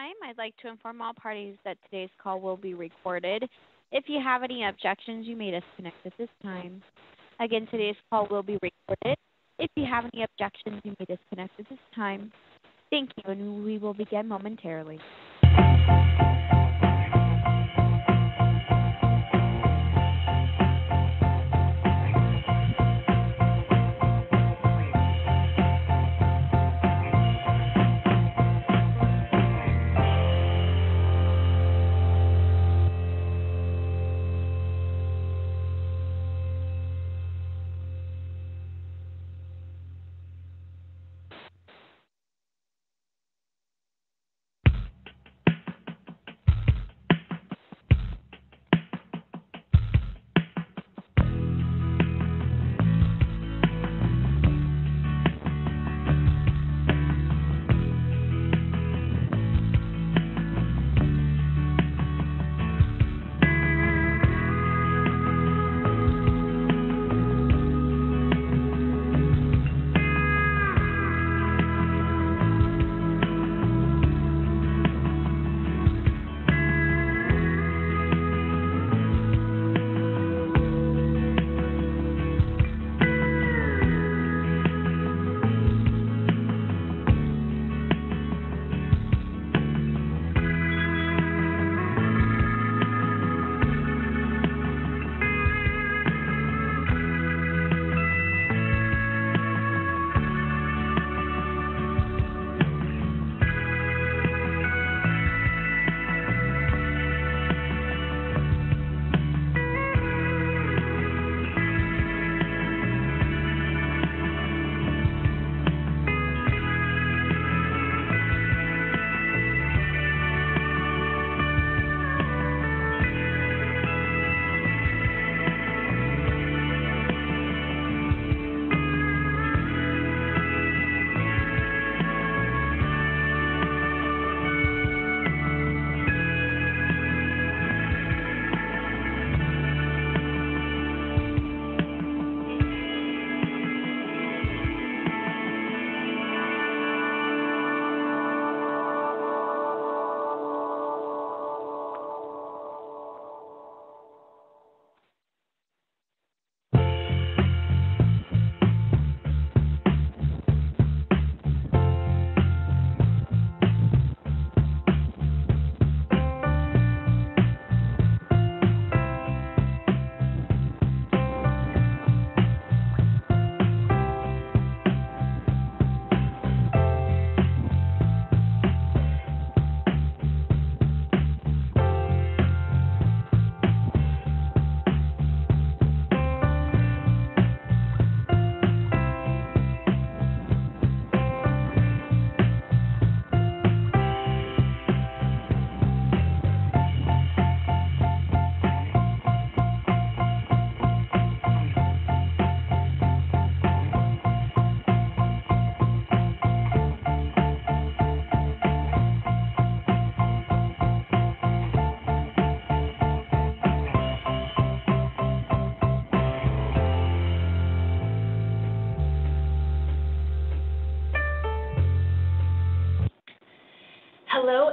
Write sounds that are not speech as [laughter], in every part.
time, I'd like to inform all parties that today's call will be recorded. If you have any objections, you may disconnect at this time. Again, today's call will be recorded. If you have any objections, you may disconnect at this time. Thank you, and we will begin momentarily.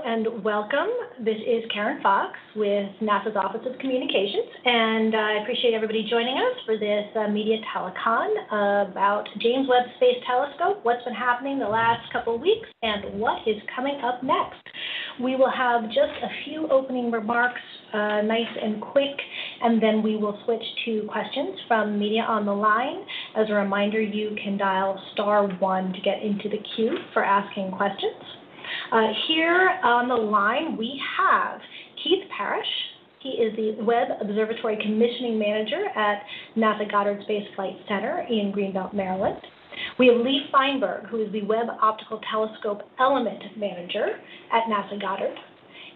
And welcome. This is Karen Fox with NASA's Office of Communications, and I appreciate everybody joining us for this uh, media telecon about James Webb Space Telescope, what's been happening the last couple of weeks, and what is coming up next. We will have just a few opening remarks, uh, nice and quick, and then we will switch to questions from media on the line. As a reminder, you can dial star one to get into the queue for asking questions. Uh, here on the line, we have Keith Parrish. He is the Webb Observatory Commissioning Manager at NASA Goddard Space Flight Center in Greenbelt, Maryland. We have Lee Feinberg, who is the Webb Optical Telescope Element Manager at NASA Goddard.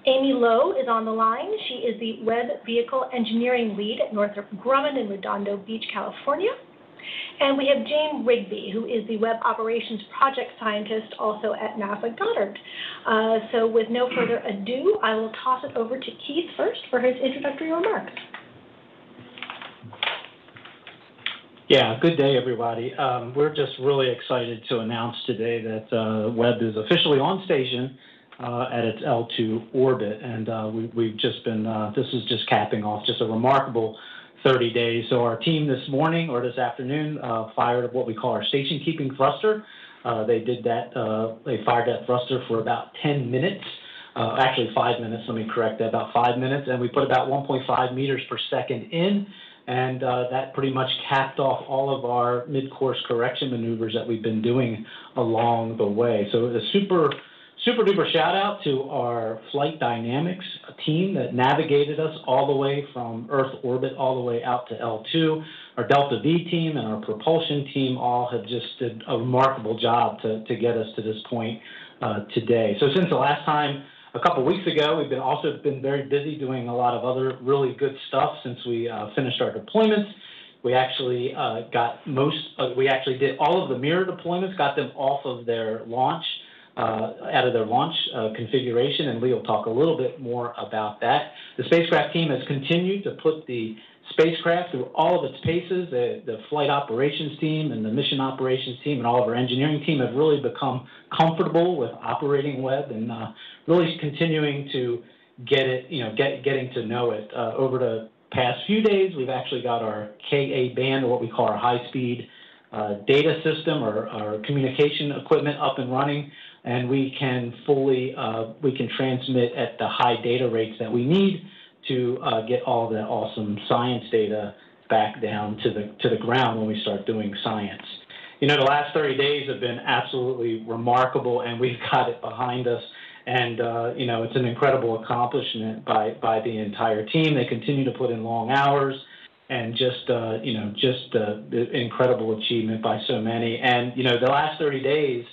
Amy Lowe is on the line. She is the Webb Vehicle Engineering Lead at Northrop Grumman in Redondo Beach, California. And we have Jane Rigby, who is the Webb Operations Project Scientist also at NASA Goddard. Uh, so with no further ado, I will toss it over to Keith first for his introductory remarks. Yeah, good day, everybody. Um, we're just really excited to announce today that uh, Webb is officially on station uh, at its L2 orbit. And uh, we, we've just been, uh, this is just capping off just a remarkable 30 days. So our team this morning or this afternoon uh, fired what we call our station keeping thruster. Uh, they did that, uh, they fired that thruster for about 10 minutes. Uh, actually, five minutes, let me correct that, about five minutes. And we put about 1.5 meters per second in. And uh, that pretty much capped off all of our mid-course correction maneuvers that we've been doing along the way. So a super super duper shout out to our flight dynamics team that navigated us all the way from Earth orbit all the way out to L2. Our Delta V team and our propulsion team all have just did a remarkable job to, to get us to this point uh, today. So since the last time, a couple weeks ago, we've been also been very busy doing a lot of other really good stuff since we uh, finished our deployments. We actually uh, got most, uh, we actually did all of the mirror deployments, got them off of their launch out of their launch uh, configuration, and Lee will talk a little bit more about that. The spacecraft team has continued to put the spacecraft through all of its paces. The, the flight operations team and the mission operations team and all of our engineering team have really become comfortable with operating Webb and uh, really continuing to get it, you know, get, getting to know it. Uh, over the past few days, we've actually got our Ka band, or what we call our high-speed uh, data system or our communication equipment up and running and we can fully, uh, we can transmit at the high data rates that we need to uh, get all that awesome science data back down to the, to the ground when we start doing science. You know, the last 30 days have been absolutely remarkable, and we've [laughs] got it behind us. And, uh, you know, it's an incredible accomplishment by, by the entire team. They continue to put in long hours and just, uh, you know, just uh, incredible achievement by so many. And, you know, the last 30 days,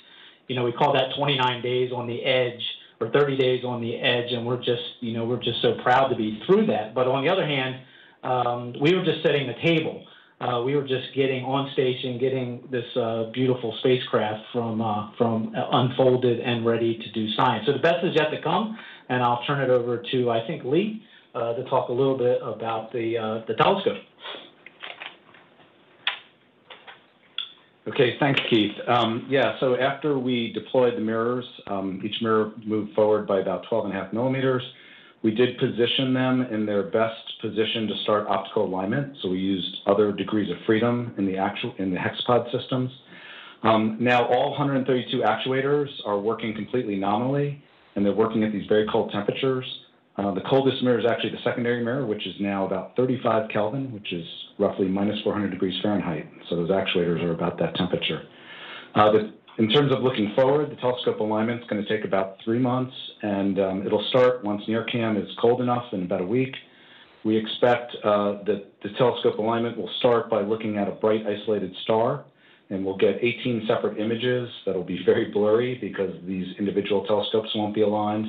you know, we call that 29 days on the edge or 30 days on the edge, and we're just, you know, we're just so proud to be through that. But on the other hand, um, we were just setting the table. Uh, we were just getting on station, getting this uh, beautiful spacecraft from uh, from unfolded and ready to do science. So the best is yet to come, and I'll turn it over to I think Lee uh, to talk a little bit about the uh, the telescope. Okay, thanks, Keith. Um, yeah, so after we deployed the mirrors, um, each mirror moved forward by about 12 and a half millimeters. We did position them in their best position to start optical alignment. So we used other degrees of freedom in the actual in the hexapod systems. Um, now all 132 actuators are working completely nominally, and they're working at these very cold temperatures. Uh, the coldest mirror is actually the secondary mirror, which is now about 35 Kelvin, which is roughly minus 400 degrees Fahrenheit. So those actuators are about that temperature. Uh, the, in terms of looking forward, the telescope alignment is going to take about three months, and um, it'll start once NIRCam is cold enough in about a week. We expect uh, that the telescope alignment will start by looking at a bright isolated star, and we'll get 18 separate images that'll be very blurry because these individual telescopes won't be aligned.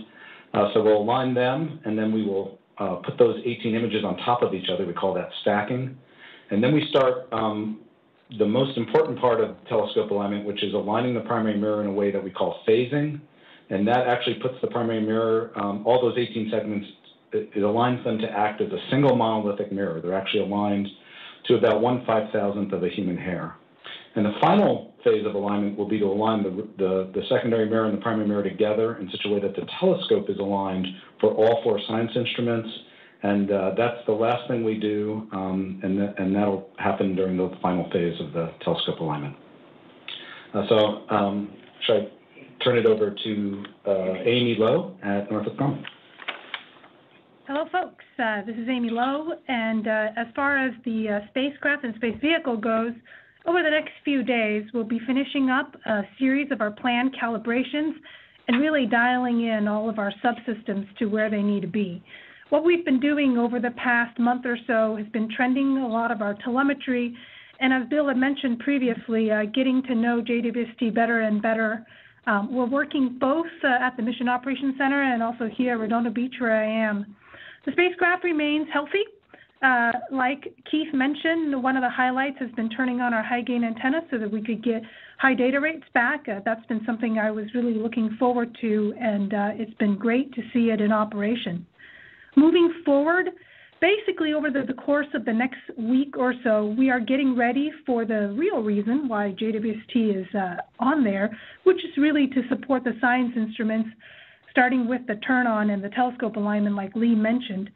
Uh, so we'll align them, and then we will uh, put those 18 images on top of each other. We call that stacking. And then we start um, the most important part of telescope alignment, which is aligning the primary mirror in a way that we call phasing. And that actually puts the primary mirror, um, all those 18 segments, it, it, aligns them to act as a single monolithic mirror. They're actually aligned to about one five thousandth of a human hair. And the final phase of alignment will be to align the, the, the, secondary mirror and the primary mirror together in such a way that the telescope is aligned for all four science instruments. And uh, that's the last thing we do, um, and, th and that'll happen during the final phase of the telescope alignment. Uh, so um, should I turn it over to uh, Amy Lowe at Northrop Grumman? Hello, folks. Uh, this is Amy Lowe, and uh, as far as the uh, spacecraft and space vehicle goes, over the next few days, we'll be finishing up a series of our planned calibrations and really dialing in all of our subsystems to where they need to be. What we've been doing over the past month or so has been trending a lot of our telemetry, and as Bill had mentioned previously, uh, getting to know JWST better and better. Um, we're working both uh, at the Mission Operations Center and also here at Redondo Beach, where I am. The spacecraft remains healthy uh, like Keith mentioned, one of the highlights has been turning on our high gain antenna so that we could get high data rates back. Uh, that's been something I was really looking forward to, and uh, it's been great to see it in operation. Moving forward, basically over the, the, course of the next week or so, we are getting ready for the real reason why JWST is uh, on there, which is really to support the science instruments starting with the turn on and the telescope alignment, like Lee mentioned.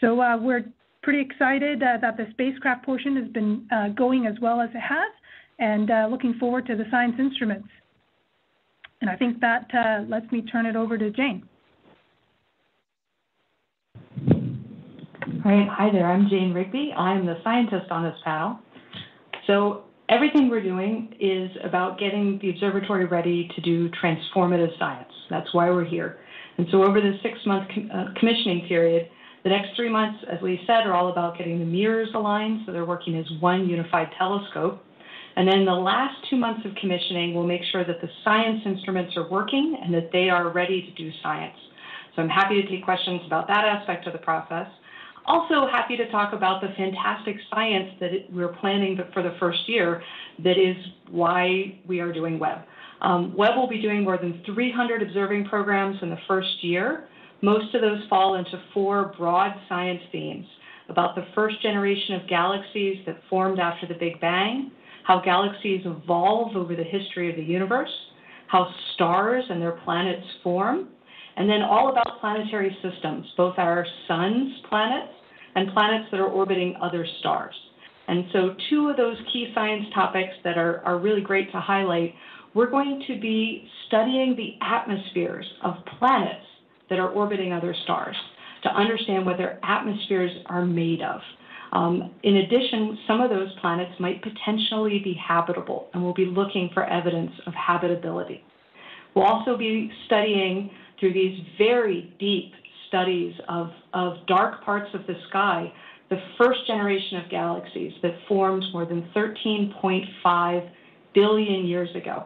So uh, we're pretty excited uh, that the spacecraft portion has been uh, going as well as it has, and uh, looking forward to the science instruments. And I think that lets me turn it over to Jane. All right, hi there, I'm Jane Rigby. I'm the scientist on this panel. So everything we're doing is about getting the observatory ready to do transformative science. That's why we're here. And so over the six-month com uh, commissioning period, the next three months, as Lee said, are all about getting the mirrors aligned so they're working as one unified telescope. And then the last two months of commissioning will make sure that the science instruments are working and that they are ready to do science. So I'm happy to take questions about that aspect of the process. Also happy to talk about the fantastic science that we're planning for the first year that is why we are doing Webb. Um, Webb will be doing more than 300 observing programs in the first year. Most of those fall into four broad science themes about the first generation of galaxies that formed after the Big Bang, how galaxies evolve over the history of the universe, how stars and their planets form, and then all about planetary systems, both our sun's planets and planets that are orbiting other stars. And so two of those key science topics that are, are really great to highlight, we're going to be studying the atmospheres of planets that are orbiting other stars to understand what their atmospheres are made of. Um, in addition, some of those planets might potentially be habitable, and we'll be looking for evidence of habitability. We'll also be studying through these very deep studies of, of dark parts of the sky the first generation of galaxies that formed more than 13.5 billion years ago.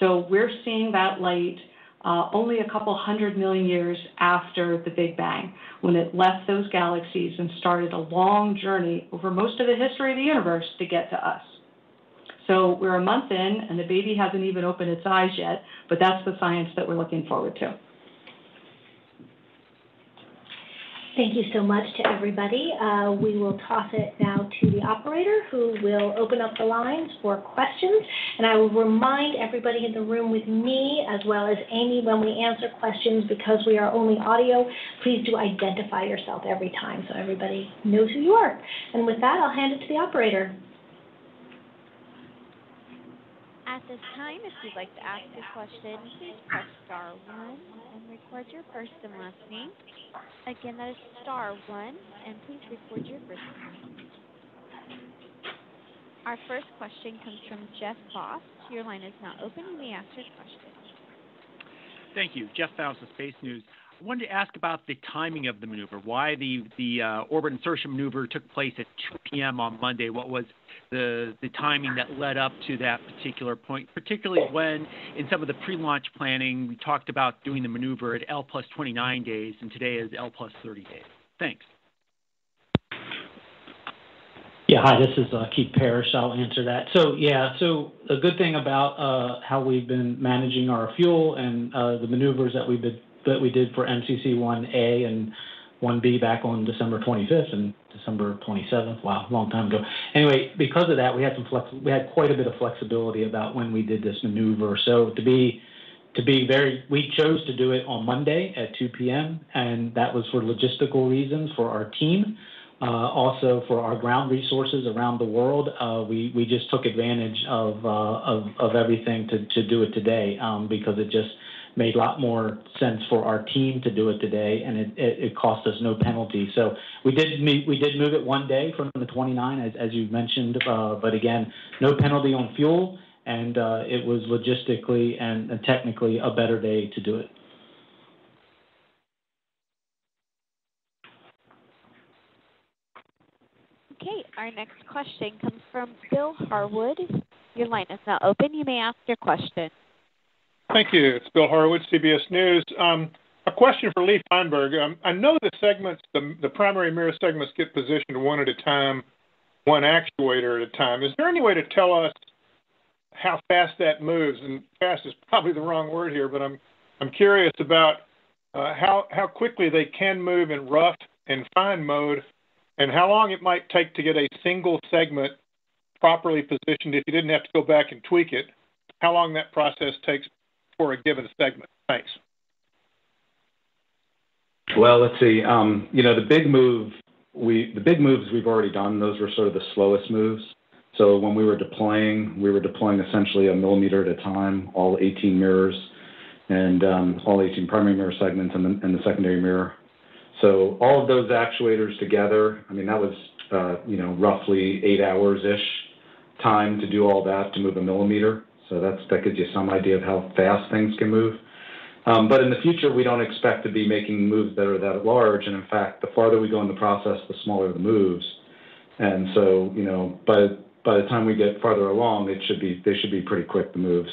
So we're seeing that light uh, only a couple hundred million years after the Big Bang, when it left those galaxies and started a long journey over most of the history of the universe to get to us. So we're a month in, and the baby hasn't even opened its eyes yet, but that's the science that we're looking forward to. Thank you so much to everybody. Uh, we will toss it now to the operator who will open up the lines for questions. And I will remind everybody in the room with me as well as Amy when we answer questions because we are only audio, please do identify yourself every time so everybody knows who you are. And with that, I'll hand it to the operator. At this time, if you'd like to ask a question, please press star one and record your first and last name. Again, that is star one, and please record your first name. Our first question comes from Jeff Foust. Your line is now open. You may ask your question. Thank you. Jeff Foust of Space News. I wanted to ask about the timing of the maneuver, why the, the uh, orbit insertion maneuver took place at 2 p.m. on Monday. What was the, the timing that led up to that particular point, particularly when in some of the pre-launch planning we talked about doing the maneuver at L plus 29 days, and today is L plus 30 days. Thanks. Yeah, hi, this is uh, Keith Parrish. I'll answer that. So, yeah, so a good thing about uh, how we've been managing our fuel and uh, the maneuvers that we did that we did for MCC 1A and 1B back on December 25th and December 27th. Wow, long time ago. Anyway, because of that, we had some flex. We had quite a bit of flexibility about when we did this maneuver. So to be to be very, we chose to do it on Monday at 2 p.m. and that was for logistical reasons for our team. Uh, also for our ground resources around the world, uh, we, we just took advantage of, uh, of, of everything to, to do it today um, because it just made a lot more sense for our team to do it today, and it, it, it cost us no penalty. So we did meet, we did move it one day from the 29, as, as you mentioned, uh, but again, no penalty on fuel, and uh, it was logistically and, and technically a better day to do it. Okay, our next question comes from Bill Harwood. Your line is now open. You may ask your question. Thank you. It's Bill Harwood, CBS News. Um, a question for Lee Feinberg. Um, I know the segments, the, the primary mirror segments get positioned one at a time, one actuator at a time. Is there any way to tell us how fast that moves? And fast is probably the wrong word here, but I'm I'm curious about uh, how how quickly they can move in rough and fine mode, and how long it might take to get a single segment properly positioned if you didn't have to go back and tweak it. How long that process takes for a given segment? Thanks. Well, let's see. Um, you know, the big move, we the big moves we've already done. Those were sort of the slowest moves. So when we were deploying, we were deploying essentially a millimeter at a time, all 18 mirrors, and um, all 18 primary mirror segments and the, secondary mirror. So all of those actuators together, I mean, that was uh, you know roughly eight hours ish time to do all that to move a millimeter. So that's that gives you some idea of how fast things can move. Um, but in the future, we don't expect to be making moves that are that large. And in fact, the farther we go in the process, the smaller the moves. And so, you know, by by the time we get farther along, it should be they should be pretty quick the moves.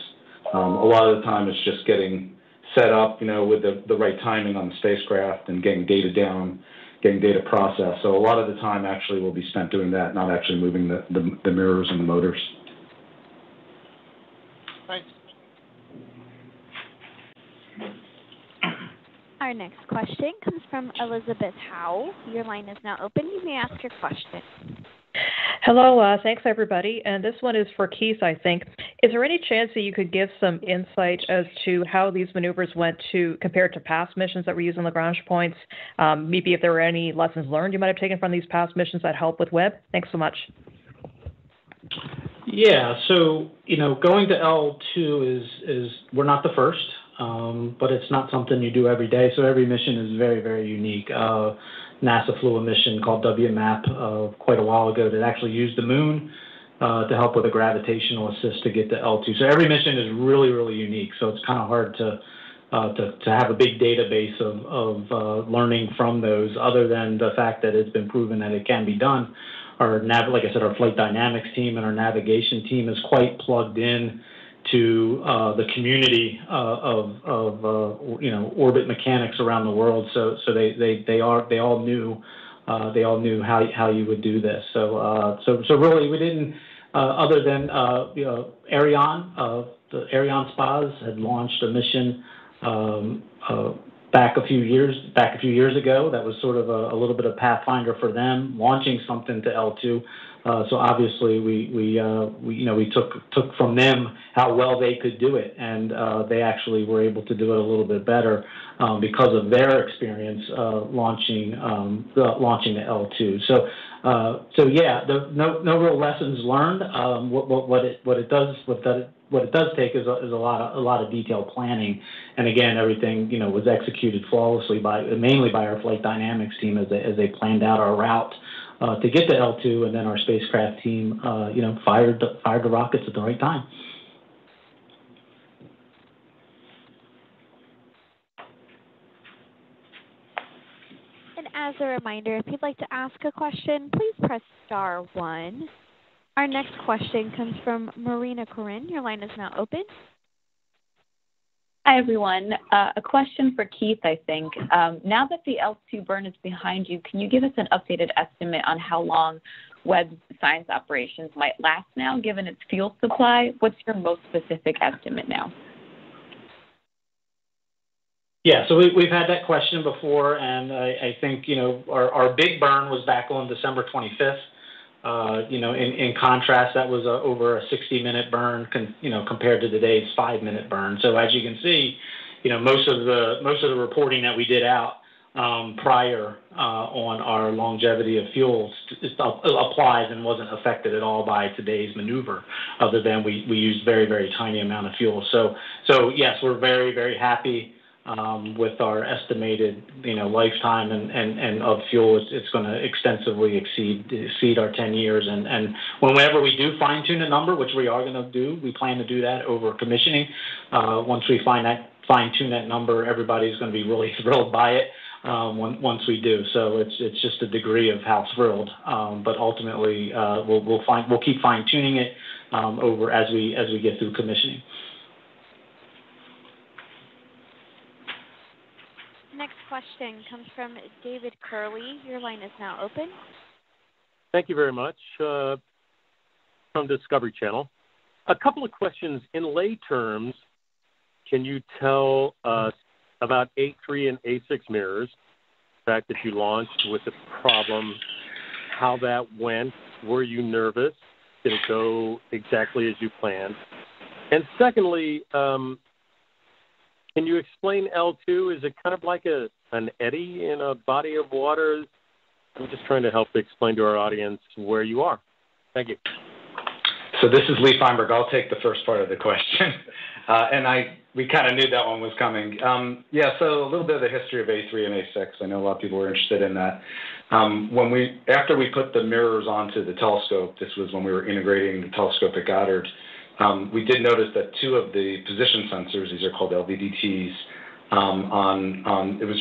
Um, a lot of the time, it's just getting set up, you know, with the the right timing on the spacecraft and getting data down, getting data processed. So a lot of the time actually will be spent doing that, not actually moving the the, the mirrors and the motors. Thanks. Our next question comes from Elizabeth Howell. Your line is now open. You may ask your question. Hello, uh, thanks everybody. And this one is for Keith, I think. Is there any chance that you could give some insight as to how these maneuvers went to compared to past missions that were using Lagrange points? Um, maybe if there were any lessons learned you might have taken from these past missions that help with Webb? Thanks so much. Yeah, so you know, going to L2 is is we're not the first, um, but it's not something you do every day. So every mission is very very unique. Uh, NASA flew a mission called WMAP uh, quite a while ago that actually used the moon uh, to help with a gravitational assist to get to L2. So every mission is really really unique. So it's kind of hard to uh, to, to have a big database of, of uh, learning from those, other than the fact that it's been proven that it can be done our nav, like I said, our flight dynamics team and our navigation team is quite plugged in to uh, the community uh, of, of uh, you know orbit mechanics around the world. So so they they they are they all knew uh, they all knew how how you would do this. So uh, so so really we didn't uh, other than you know Ariane the Arianespace had launched a mission. Um, back a few years back a few years ago. That was sort of a, a little bit of pathfinder for them, launching something to L2. Uh, so obviously we we, uh, we you know we took took from them how well they could do it, and uh, they actually were able to do it a little bit better um, because of their experience uh, launching um, launching the L2. So. Uh, so yeah, the, no no real lessons learned. Um, what, what what it what it does what that what it does take is a, is a lot of a lot of detailed planning, and again, everything you know was executed flawlessly by mainly by our flight dynamics team as they as they planned out our route uh, to get to L2, and then our spacecraft team uh, you know fired the, fired the rockets at the right time. And as a reminder, if you'd like to ask a question, please press star one. Our next question comes from Marina Koren. Your line is now open. Hi, everyone. Uh, a question for Keith, I think. Um, now that the L2 burn is behind you, can you give us an updated estimate on how long Webb science operations might last now, given its fuel supply? What's your most specific estimate now? Yeah, so we, we've had that question before, and I, think, you know, our, our big burn was back on December 25th. Uh, you know, in, in contrast, that was a, over a 60-minute burn, con, you know, compared to today's five-minute burn. So as you can see, you know, most of the most of the reporting that we did out um, prior uh, on our longevity of fuels applies and wasn't affected at all by today's maneuver, other than we, we used very very tiny amount of fuel. So so yes, we're very very happy um, with our estimated, you know, lifetime and, and, and of fuel, it's, it's going to extensively exceed exceed our 10 years. And, and whenever we do fine tune a number, which we are going to do, we plan to do that over commissioning. Uh, once we find that fine tune that number, everybody's going to be really [laughs] thrilled by it. Um, when, once we do, so it's it's just a degree of how thrilled. Um, but ultimately, uh, we'll we'll find we'll keep fine tuning it um, over as we as we get through commissioning. Next question comes from David Curley. Your line is now open. Thank you very much. Uh, from Discovery Channel. A couple of questions. In lay terms, can you tell us about A3 and A6 mirrors, the fact that you launched with a problem, how that went? Were you nervous? Did it go exactly as you planned? And secondly, um, can you explain L2? Is it kind of like a an eddy in a body of water? I'm just trying to help explain to our audience where you are. Thank you. So this is Lee Feinberg. I'll take the first part of the question. [laughs] Uh, and I we kind of knew that one was coming. Um, yeah, so a little bit of the history of A3 and A6. I know a lot of people were interested in that. Um, when we after we put the mirrors onto the telescope, this was when we were integrating the telescope at Goddard. Um, we did notice that two of the position sensors, these are called LVDTs, um, on on it was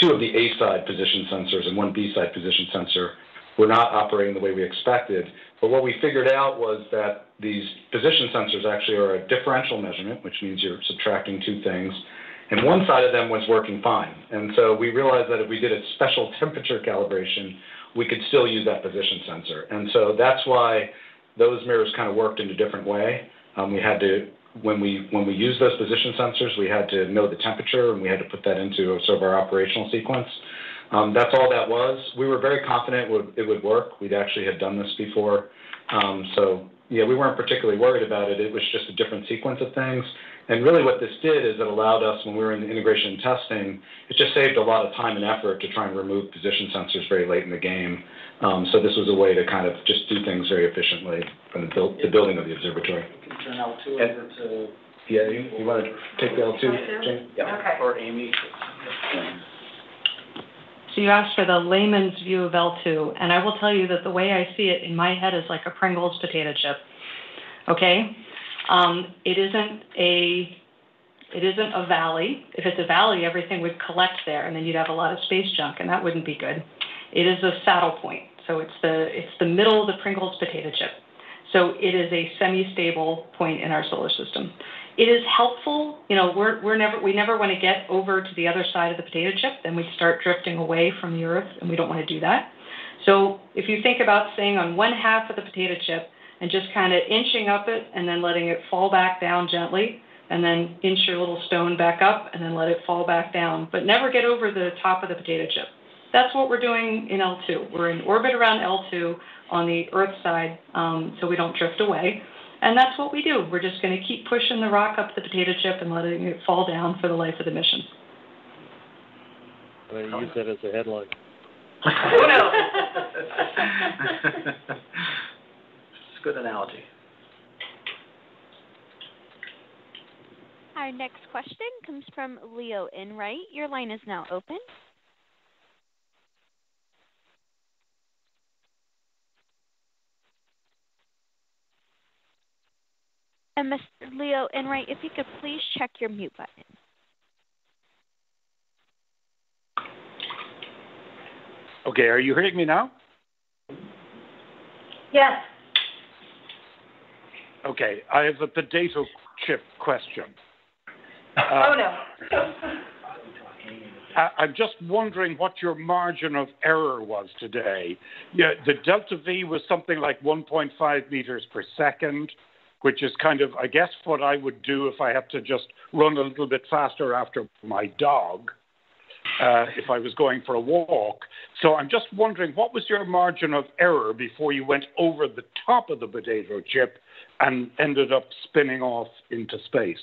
two of the A side position sensors and one B side position sensor were not operating the way we expected. But what we figured out was that these position sensors actually are a differential measurement, which means you're subtracting two things. And one side of them was working fine. And so we realized that if we did a special temperature calibration, we could still use that position sensor. And so that's why those mirrors kind of worked in a different way. Um, we had to, when we when we use those position sensors, we had to know the temperature and we had to put that into sort of our operational sequence. Um, that's all that was. We were very confident it would, it would work. We'd actually had done this before. Um, so, yeah, we weren't particularly worried about it. It was just a different sequence of things. And really what this did is it allowed us, when we were in the integration and testing, it just saved a lot of time and effort to try and remove position sensors very late in the game. Um, so this was a way to kind of just do things very efficiently from the, build, the building of the observatory. Turn L2 over to. Yeah, you, you want to take the L2, Jane? Yeah, Okay. or Amy. So you asked for the layman's view of L2, and I will tell you that the way I see it in my head is like a Pringles potato chip. Okay? Um, it isn't a it isn't a valley. If it's a valley, everything would collect there, and then you'd have a lot of space junk, and that wouldn't be good. It is a saddle point, so it's the it's the middle of the Pringles potato chip. So it is a semi-stable point in our solar system. It is helpful, you know, we're, we're never, we never want to get over to the other side of the potato chip, then we start drifting away from the Earth, and we don't want to do that. So if you think about staying on one half of the potato chip and just kind of inching up it and then letting it fall back down gently, and then inch your little stone back up and then let it fall back down, but never get over the top of the potato chip. That's what we're doing in L2. We're in orbit around L2 on the Earth side, um, so we don't drift away. And that's what we do. We're just going to keep pushing the rock up the potato chip and letting it fall down for the life of the mission. I'm going to use that as a headline. [laughs] [laughs] A good analogy. Our next question comes from Leo Enright. Your line is now open. And Mr. Leo Enright, if you could please check your mute button. Okay, are you hearing me now? Yes. Okay, I have a potato chip question. Oh, no. [laughs] I- I'm just wondering what your margin of error was today. Yeah, the delta V was something like 1.5 meters per second, which is kind of, I guess, what I would do if I had to just run a little bit faster after my dog, uh, if I was going for a walk. So I'm just wondering, what was your margin of error before you went over the top of the potato chip and ended up spinning off into space?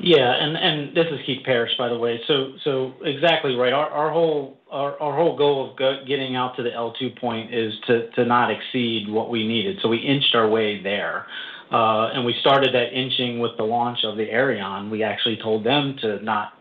Yeah, and, and this is Keith Parrish, by the way. So so exactly right. Our our whole our, our whole goal of getting out to the L2 point is to to not exceed what we needed. So we inched our way there. Uh, and we started that inching with the launch of the Ariane. We actually told them to not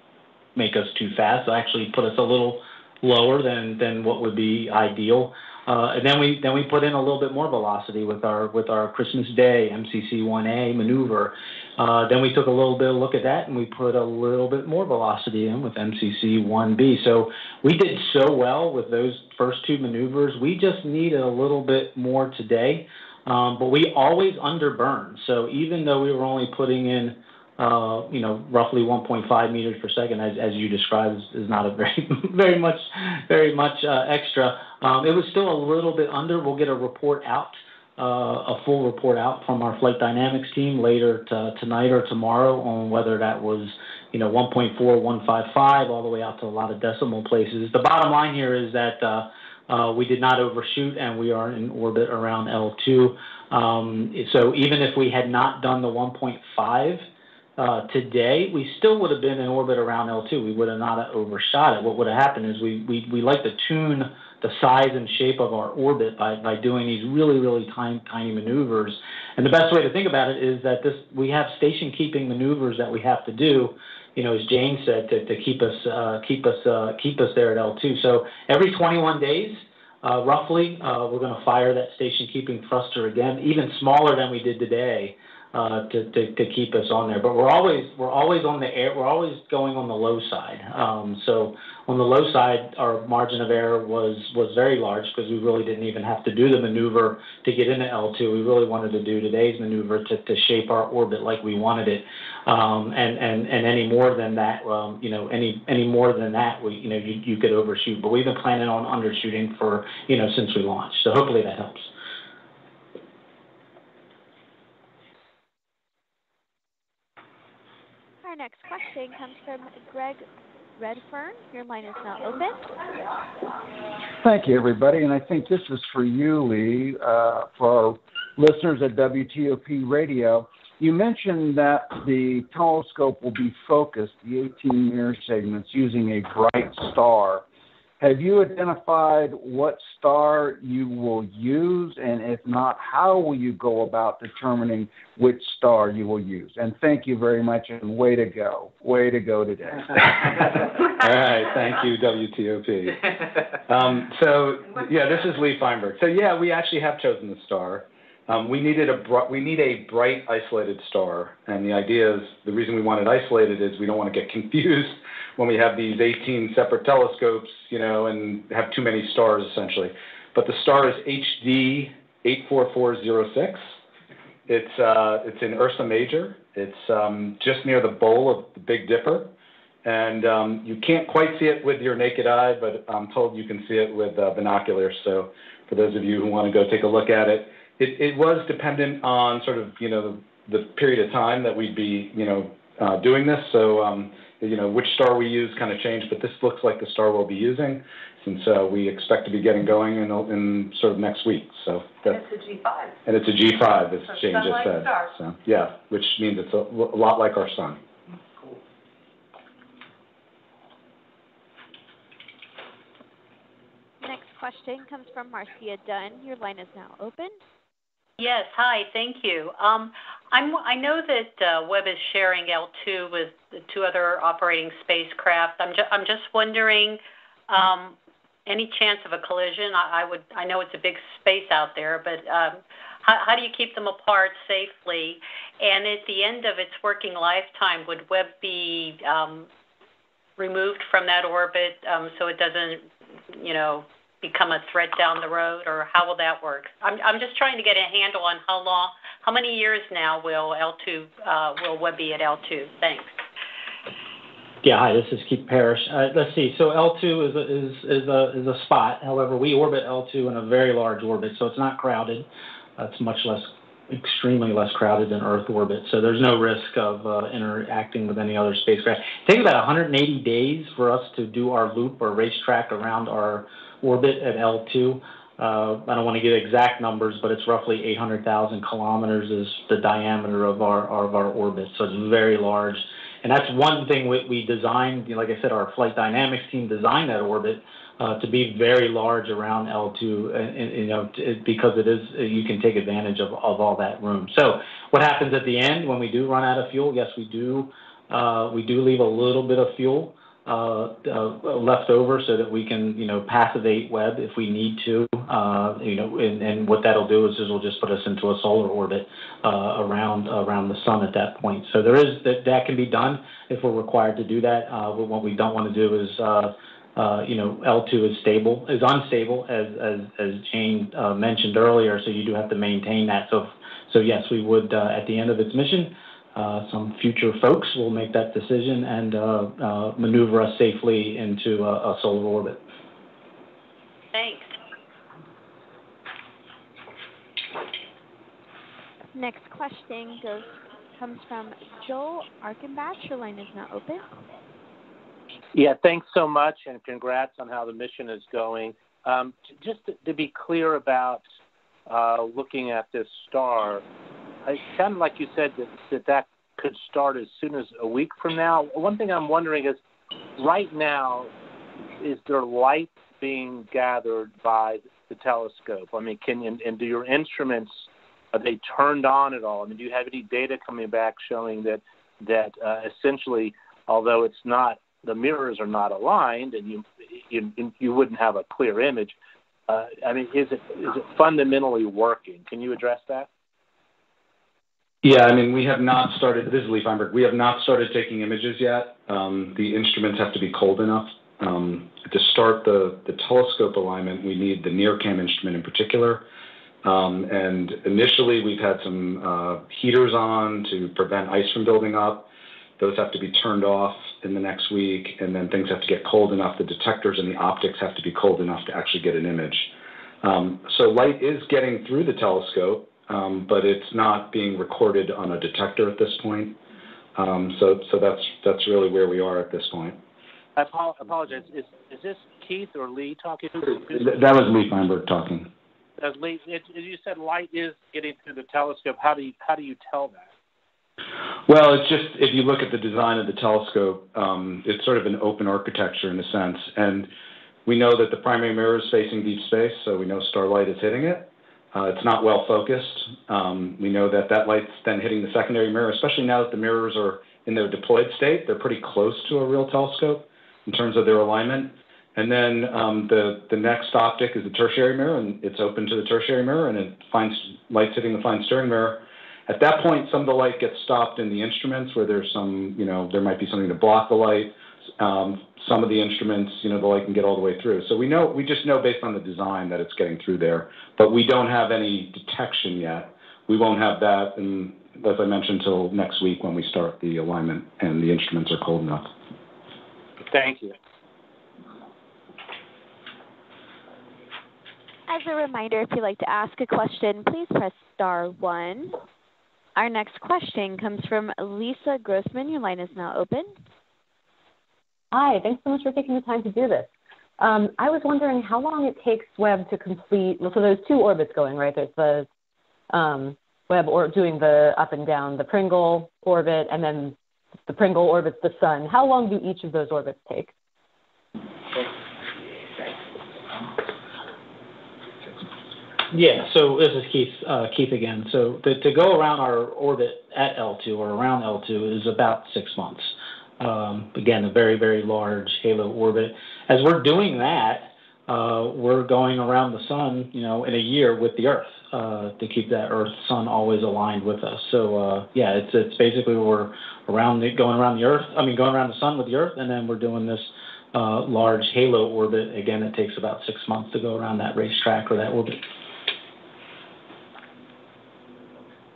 make us too fast, so actually put us a little lower than than what would be ideal. Uh, and then we then we put in a little bit more velocity with our with our Christmas Day MCC 1A maneuver. Uh, then we took a little bit of look at that and we put a little bit more velocity in with MCC 1B. So we did so well with those first two maneuvers. We just needed a little bit more today, um, but we always underburn. So even though we were only putting in uh, you know, roughly 1.5 meters per second, as, as you described, is, is not a very, [laughs] very much, very much uh, extra. Um, it was still a little bit under. We'll get a report out, uh, a full report out from our flight dynamics team later to, tonight or tomorrow on whether that was, you know, 1.4, 155, all the way out to a lot of decimal places. The bottom line here is that. Uh, uh, we did not overshoot, and we are in orbit around L2. Um, so even if we had not done the 1.5 uh, today, we still would have been in orbit around L2. We would have not overshot it. What would have happened is we, we, we like to tune the size and shape of our orbit by, by doing these really, really tiny, tiny maneuvers. And the best way to think about it is that this we have station keeping maneuvers that we have to do, you know, as Jane said, to, to keep us uh, keep us uh, keep us there at L2. So every 21 days, uh, roughly, uh, we're going to fire that station keeping thruster again, even smaller than we did today uh, to, to, to keep us on there. But we're always we're always on the air. We're always going on the low side. Um, so on the low side, our margin of error was was very large because we really didn't even have to do the maneuver to get into L2. We really wanted to do today's maneuver to, to shape our orbit like we wanted it. Um, and, and, and any more than that, um, you know, any any more than that, we you know you, you could overshoot. But we've been planning on undershooting for you know since we launched. So hopefully that helps. Next question comes from Greg Redfern. Your line is now open. Thank you, everybody. And I think this is for you, Lee, uh, for our listeners at WTOP Radio. You mentioned that the telescope will be focused, the 18 mirror segments, using a bright star. Have you identified what star you will use? And if not, how will you go about determining which star you will use? And thank you very much, and way to go. Way to go today. [laughs] All right. Thank you, WTOP. [laughs] Um, so, yeah, this is Lee Feinberg. So, yeah, we actually have chosen the star. Um, we needed a br- we need a bright isolated star, and the idea is the reason we want it isolated is we don't want to get [laughs] confused when we have these 18 separate telescopes, you know, and have too many stars essentially. But the star is HD 84406. It's uh, it's in Ursa Major. It's um, just near the bowl of the Big Dipper, and um, you can't quite see it with your naked eye, but I'm told you can see it with uh, binoculars. So for those of you who want to go take a look at it, it, it was dependent on sort of you know the, the period of time that we'd be you know uh, doing this. So um, you know, which star we use kind of changed, but this looks like the star we'll be using since uh, we expect to be getting going in, in sort of next week. So that, and it's a G5. And it's a G5, as so Jane just said. Star. So yeah, which means it's a, a lot like our sun. Cool. Next question comes from Marcia Dunn. Your line is now open. Yes, hi, thank you. Um, I'm, I know that uh, Webb is sharing L2 with the two other operating spacecraft. I'm, ju- I'm just wondering, um, any chance of a collision? I, I would, I know it's a big space out there, but um, how, how do you keep them apart safely? And at the end of its working lifetime, would Webb be um, removed from that orbit um, so it doesn't, you know, become a threat down the road, or how will that work? I'm I'm just trying to get a handle on how long, how many years now will L2 uh, will Webb be at L2? Thanks. Yeah, hi, this is Keith Parrish. Uh, let's see. So L2 is a, is is a is a spot. However, we orbit L2 in a very large orbit, so it's not crowded. Uh, it's much less, extremely less crowded than Earth orbit. So there's no risk of uh, interacting with any other spacecraft. It takes about 180 days for us to do our loop or racetrack around our orbit at L2. Uh, I don't want to give exact numbers, but it's roughly 800,000 kilometers is the diameter of our, of our orbit. So it's very large. And that's one thing we, we designed, like I said, our flight dynamics team designed that orbit uh, to be very large around L2, and, and, you know, because it is, you can take advantage of, of all that room. So what happens at the end when we do run out of fuel? Yes, we do. Uh, we do leave a little bit of fuel uh, uh, left over so that we can, you know, passivate Webb if we need to. Uh, you know, and, and what that'll do is it'll just put us into a solar orbit uh, around around the sun at that point. So there is that that can be done if we're required to do that. Uh, but what we don't want to do is uh, you know, L2 is stable, is unstable, as as as Jane uh, mentioned earlier. So you do have to maintain that. So so yes, we would uh, at the end of its mission uh, some future folks will make that decision and uh, uh, maneuver us safely into a, a solar orbit. Thanks. Next question goes comes from Joel Achenbach. Your line is now open. Yeah, thanks so much, and congrats on how the mission is going. Um, just to, to, be clear about uh, looking at this star, it sounded like you said that that, that could start as soon as a week from now. One thing I'm wondering is, right now, is there light being gathered by the telescope? I mean, can and, and do your instruments are they turned on at all? I mean, do you have any data coming back showing that that uh, essentially, although it's not the mirrors are not aligned and you you you wouldn't have a clear image, uh, I mean, is it is it fundamentally working? Can you address that? Yeah, I mean, we have not started. This is Lee Feinberg. We have not started taking images yet. Um, the instruments have to be cold enough. Um, to start the, the telescope alignment, we need the NIRCam instrument in particular. Um, and initially, we've had some uh, heaters on to prevent ice from building up. Those have to be turned off in the next week, and then things have to get cold enough. The detectors and the optics have to be cold enough to actually get an image. Um, so light is getting through the telescope, um, but it's not being recorded on a detector at this point. Um, so, so that's that's really where we are at this point. I apologize. Is is this Keith or Lee talking? That was Lee Feinberg talking. As Lee, it, you said light is getting through the telescope. How do you how do you tell that? Well, it's just if you look at the design of the telescope, um, it's sort of an open architecture in a sense, and we know that the primary mirror is facing deep space, so we know starlight is hitting it. Uh, it's not well focused. Um, we know that that light's then hitting the secondary mirror, especially now that the mirrors are in their deployed state. They're pretty close to a real telescope in terms of their alignment. And then um, the, the next optic is the tertiary mirror, and it's open to the tertiary mirror, and it finds light's hitting the fine steering mirror. At that point, some of the light gets stopped in the instruments where there's some, you know, there might be something to block the light. Um, some of the instruments, you know, the light can get all the way through. So we know, we just know based on the design that it's getting through there, but we don't have any detection yet. We won't have that, and as I mentioned, until next week when we start the alignment and the instruments are cold enough. Thank you. As a reminder, if you'd like to ask a question, please press star one. Our next question comes from Lisa Grossman. Your line is now open. Hi, thanks so much for taking the time to do this. Um, I was wondering how long it takes Webb to complete. So there's two orbits going, right? There's the um, Webb or doing the up and down the Pringle orbit, and then the Pringle orbits the Sun. How long do each of those orbits take? Yeah. So this is Keith, uh, Keith again. So to, to go around our orbit at L2 or around L2 is about six months. Um, again, a very, very large halo orbit. As we're doing that, uh, we're going around the sun, you know, in a year with the Earth uh, to keep that Earth Sun always aligned with us. So uh, yeah, it's it's basically we're around the, going around the Earth. I mean, going around the sun with the Earth, and then we're doing this uh, large halo orbit. Again, it takes about six months to go around that racetrack or that orbit.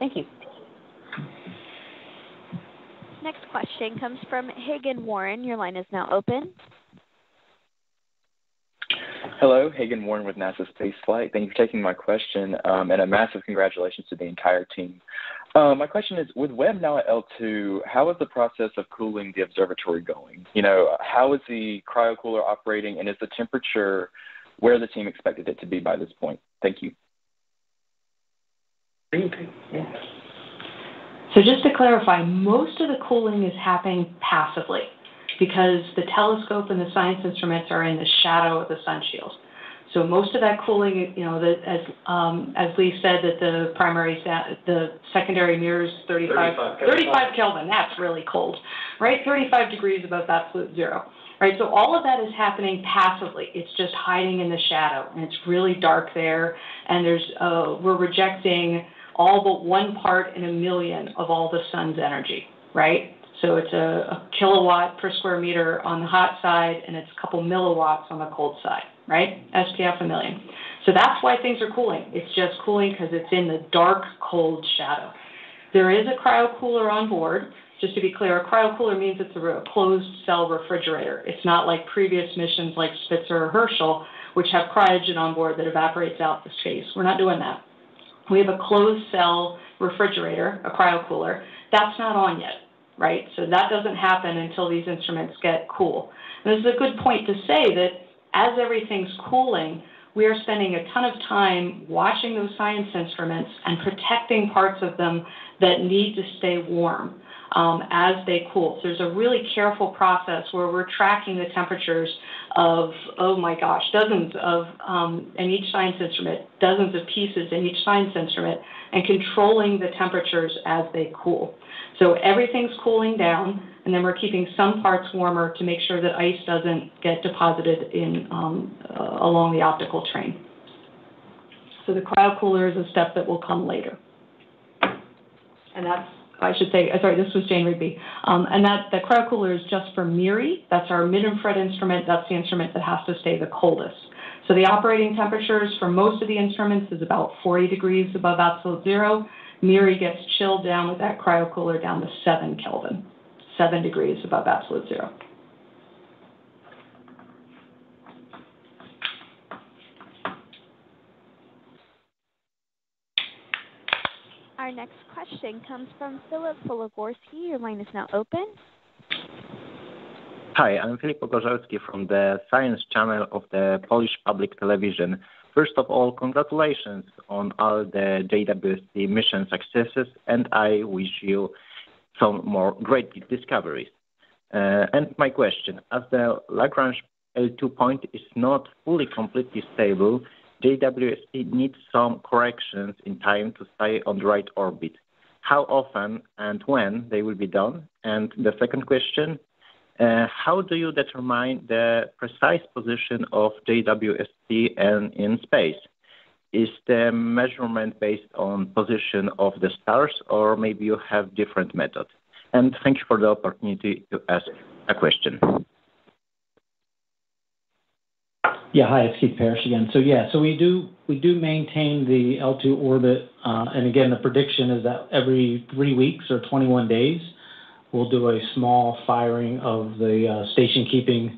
Thank you. Next question comes from Haygen Warren. Your line is now open. Hello, Haygen Warren with NASA Space Flight. Thank you for taking my question, um, and a massive congratulations to the entire team. Uh, my question is, with Webb now at L2, how is the process of cooling the observatory going? You know, how is the cryocooler operating, and is the temperature where the team expected it to be by this point? Thank you. So just to clarify, most of the cooling is happening passively because the telescope and the science instruments are in the shadow of the sun shield. So most of that cooling, you know, the, as um, as Lee said, that the primary, the secondary mirror is 35, 35, 35 Kelvin. That's really cold, right? 35 degrees above absolute zero, right? So all of that is happening passively. It's just hiding in the shadow, and it's really dark there. And there's uh, we're rejecting all but one part in a million of all the sun's energy, right? So it's a, a, kilowatt per square meter on the hot side, and it's a couple milliwatts on the cold side, right? SPF a million. So that's why things are cooling. It's just cooling because it's in the dark, cold shadow. There is a cryo cooler on board. Just to be clear, a cryo cooler means it's a closed cell refrigerator. It's not like previous missions like Spitzer or Herschel, which have cryogen on board that evaporates out the space. We're not doing that. We have a closed cell refrigerator, a cryo cooler. That's not on yet, right? So that doesn't happen until these instruments get cool. And this is a good point to say that as everything's cooling, we are spending a ton of time watching those science instruments and protecting parts of them that need to stay warm. um, as they cool. So there's a really careful process where we're tracking the temperatures of, oh my gosh, dozens of, um, each science instrument, dozens of pieces in each science instrument, and controlling the temperatures as they cool. So everything's cooling down, and then we're keeping some parts warmer to make sure that ice doesn't get deposited in um, uh, along the optical train. So the cryocooler is a step that will come later. And that's, I should say, uh, sorry, this was Jane Rigby. Um, and that the cryocooler is just for MIRI. That's our mid-infrared instrument. That's the instrument that has to stay the coldest. So the operating temperatures for most of the instruments is about 40 degrees above absolute zero. MIRI gets chilled down with that cryocooler down to 7 Kelvin, 7 degrees above absolute zero. Our next question comes from Philip Pologorski. Your line is now open. Hi, I'm Filip Pogorzelski from the Science Channel of the Polish Public Television. First of all, congratulations on all the JWST mission successes, and I wish you some more great discoveries. Uh, and my question, as the Lagrange L2 point is not fully completely stable, JWST needs some corrections in time to stay on the right orbit. How often and when they will be done? And the second question, uh, how do you determine the precise position of JWST and in space? Is the measurement based on position of the stars, or maybe you have different methods? And thank you for the opportunity to ask a question. Yeah. Hi, it's Keith Parrish again. So yeah, so we do we do maintain the L2 orbit, uh, and again, the prediction is that every three weeks or 21 days, we'll do a small firing of the uh, station keeping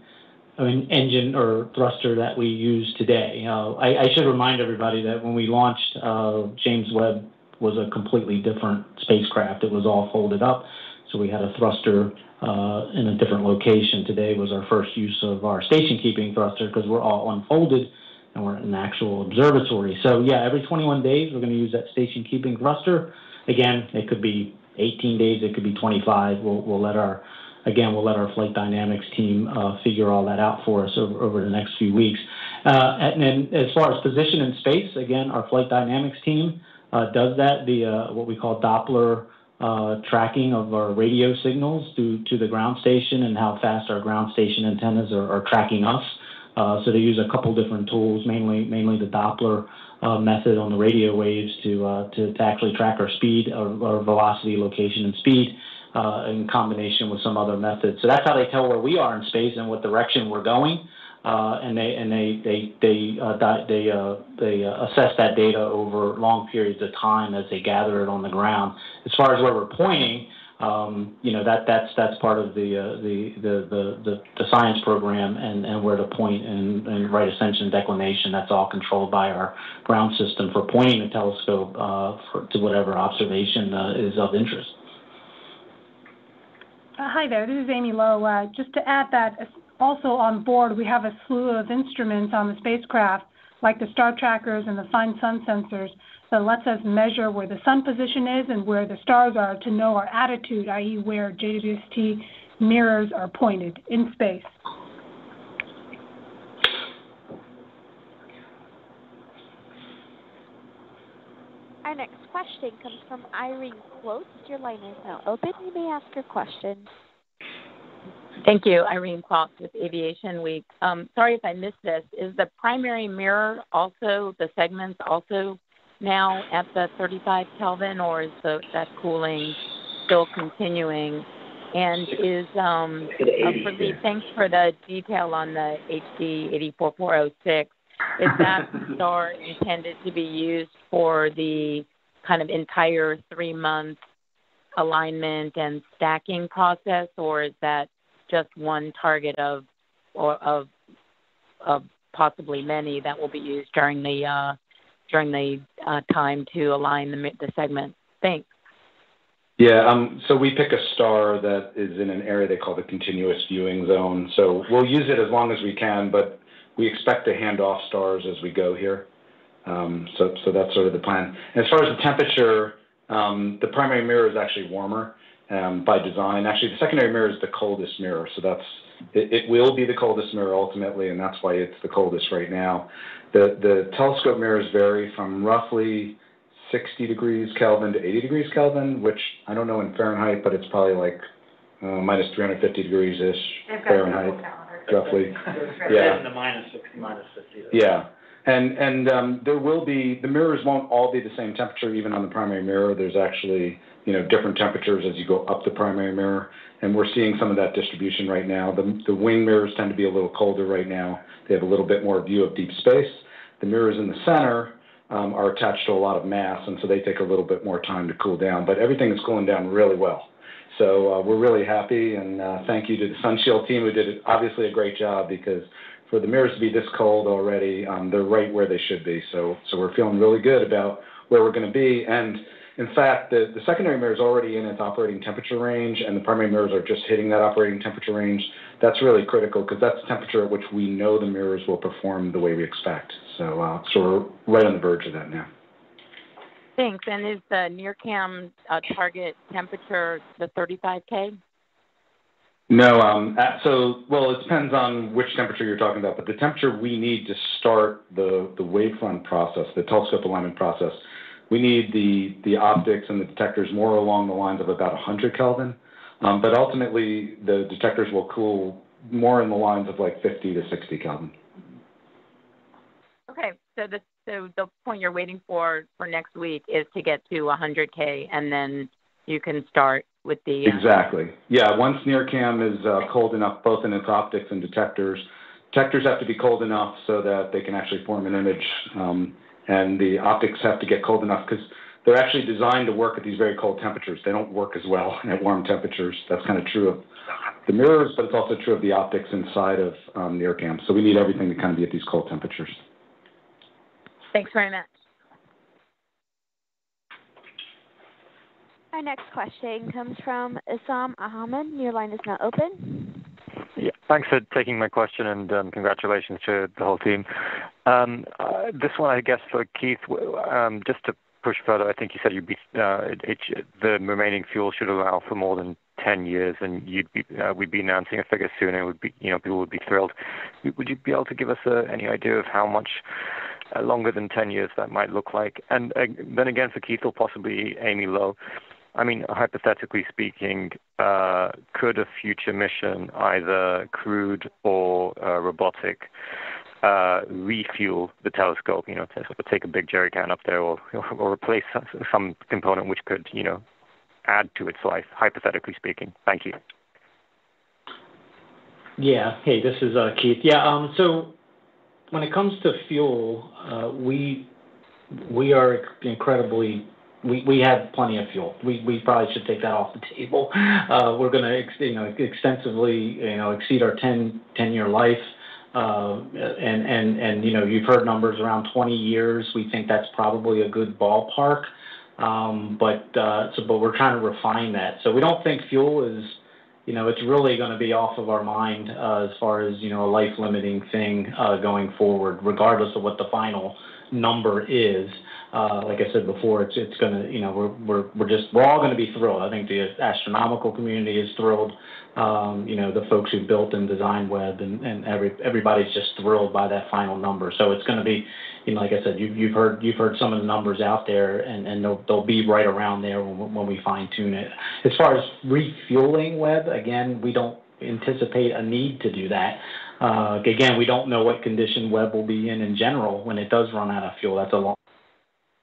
I mean, engine or thruster that we use today. Uh, I, I, should remind everybody that when we launched, uh, James Webb was a completely different spacecraft. It was all folded up, so we had a thruster uh, in a different location. Today was our first use of our station keeping thruster because we're all unfolded and we're in an actual observatory. So yeah, every 21 days we're going to use that station keeping thruster. Again, it could be 18 days, it could be 25. We'll, we'll let our again we'll let our flight dynamics team uh, figure all that out for us over, over the next few weeks. Uh, and then as far as position in space, again, our flight dynamics team uh, does that via what we call Doppler uh, tracking of our radio signals to, to the ground station and how fast our ground station antennas are, are tracking us. Uh, so they use a couple different tools, mainly mainly the Doppler uh, method on the radio waves to, uh, to, to actually track our speed, our, our velocity, location, and speed. Uh, in combination with some other methods. So that's how they tell where we are in space and what direction we're going and they and they they they uh, they uh, they uh, assess that data over long periods of time as they gather it on the ground. As far as where we're pointing, um, you know that that's that's part of the uh, the, the, the the science program and and where to point and, and right ascension declination. That's all controlled by our ground system for pointing the telescope uh, for, to whatever observation uh, is of interest. Uh, hi there, this is Amy Lo. Uh, just to add that also on board, we have a slew of instruments on the spacecraft, like the star trackers and the fine sun sensors, that lets us measure where the sun position is and where the stars are to know our attitude, i.e. where JWST mirrors are pointed in space. Our next question comes from Irene Klotz. Your line is now open. You may ask your question. Thank you, Irene Klotz with Aviation Week. Um, sorry if I missed this. Is the primary mirror also, the segments also now at the 35 Kelvin, or is the, that cooling still continuing? And is, um, for Lee, thanks for the detail on the HD 84406. Is that [laughs] star intended to be used for the kind of entire three month alignment and stacking process, or is that just one target of or of of possibly many that will be used during the uh, during the uh, time to align the the segment. Thanks. Yeah, um, so we pick a star that is in an area they call the continuous viewing zone. So we'll use it as long as we can, but we expect to hand off stars as we go here. Um, so, so that's sort of the plan. As far as the temperature, um, the primary mirror is actually warmer, um, by design. Actually, the secondary mirror is the coldest mirror, so that's it, it will be the coldest mirror ultimately, and that's why it's the coldest right now. The the telescope mirrors vary from roughly 60 degrees Kelvin to 80 degrees Kelvin, which I don't know in Fahrenheit, but it's probably like uh, minus 350 degrees ish Fahrenheit, roughly. Yeah. In the minus 60, minus 50. Yeah. And and um, there will be the mirrors won't all be the same temperature even on the primary mirror. There's actually you know different temperatures as you go up the primary mirror, and we're seeing some of that distribution right now. The the wing mirrors tend to be a little colder right now. They have a little bit more view of deep space. The mirrors in the center um, are attached to a lot of mass, and so they take a little bit more time to cool down. But everything is cooling down really well. So uh, we're really happy, and uh, thank you to the SunShield team who did obviously a great job because for the mirrors to be this cold already, um, they're right where they should be. So, so we're feeling really good about where we're going to be. And in fact, the, the secondary mirror is already in its operating temperature range, and the primary mirrors are just hitting that operating temperature range. That's really critical because that's the temperature at which we know the mirrors will perform the way we expect. So, uh, so we're right on the verge of that now. Thanks. And is the NIRCam uh, target temperature the 35K? No, um, so, well, it depends on which temperature you're talking about, but the temperature we need to start the, wavefront process, the telescope alignment process, we need the, optics and the detectors more along the lines of about 100 Kelvin. Um, but ultimately, the detectors will cool more in the lines of like 50 to 60 Kelvin. Okay, so the so the point you're waiting for for next week is to get to 100k, and then you can start with the uh, exactly. Yeah, once NIRCam is uh, cold enough, both in its optics and detectors, detectors have to be cold enough so that they can actually form an image, um, and the optics have to get cold enough because they're actually designed to work at these very cold temperatures. They don't work as well at warm temperatures. That's kind of true of the mirrors, but it's also true of the optics inside of um, NIRCam. So we need everything to kind of be at these cold temperatures. Thanks very much. Our next question comes from Issam Ahmed. Your line is now open. Yeah, thanks for taking my question and um, congratulations to the whole team. Um, uh, this one, I guess, for Keith, um, just to push further, I think you said uh, the remaining fuel should allow for more than 10 years, and uh, we'd be announcing a figure soon, and would be you know people would be thrilled. Would you be able to give us any idea of how much longer than 10 years that might look like? And then again, for Keith or possibly Amy Lo, I mean, hypothetically speaking, uh, could a future mission, either crewed or uh, robotic, uh, refuel the telescope? You know, take a big jerry can up there, or or replace some component which could, you know, add to its life, hypothetically speaking. Thank you. Yeah. Hey, this is Keith. Yeah. Um. So when it comes to fuel, we we are incredibly we, we have plenty of fuel. We, we probably should take that off the table. Uh, we're going to ex, you know extensively you know exceed our 10 10 year life. Uh, and and and you know you've heard numbers around 20 years. We think that's probably a good ballpark. Um, but uh, so but we're trying to refine that. So we don't think fuel is you know, it's really going to be off of our mind uh, as far as you know a life limiting thing uh, going forward, regardless of what the final number is. Uh, like I said before, it's it's to you know we're we're we're just we're all going to be thrilled. I think the astronomical community is thrilled. Um, you know, the folks who built and designed Webb and, and every everybody's just thrilled by that final number. So it's going to be you know, like I said, you, you've heard you've heard some of the numbers out there, and, and they'll, they'll be right around there when, when we fine tune it. As far as refueling Webb, again, we don't anticipate a need to do that. Uh, again, we don't know what condition Webb will be in in general when it does run out of fuel. That's a long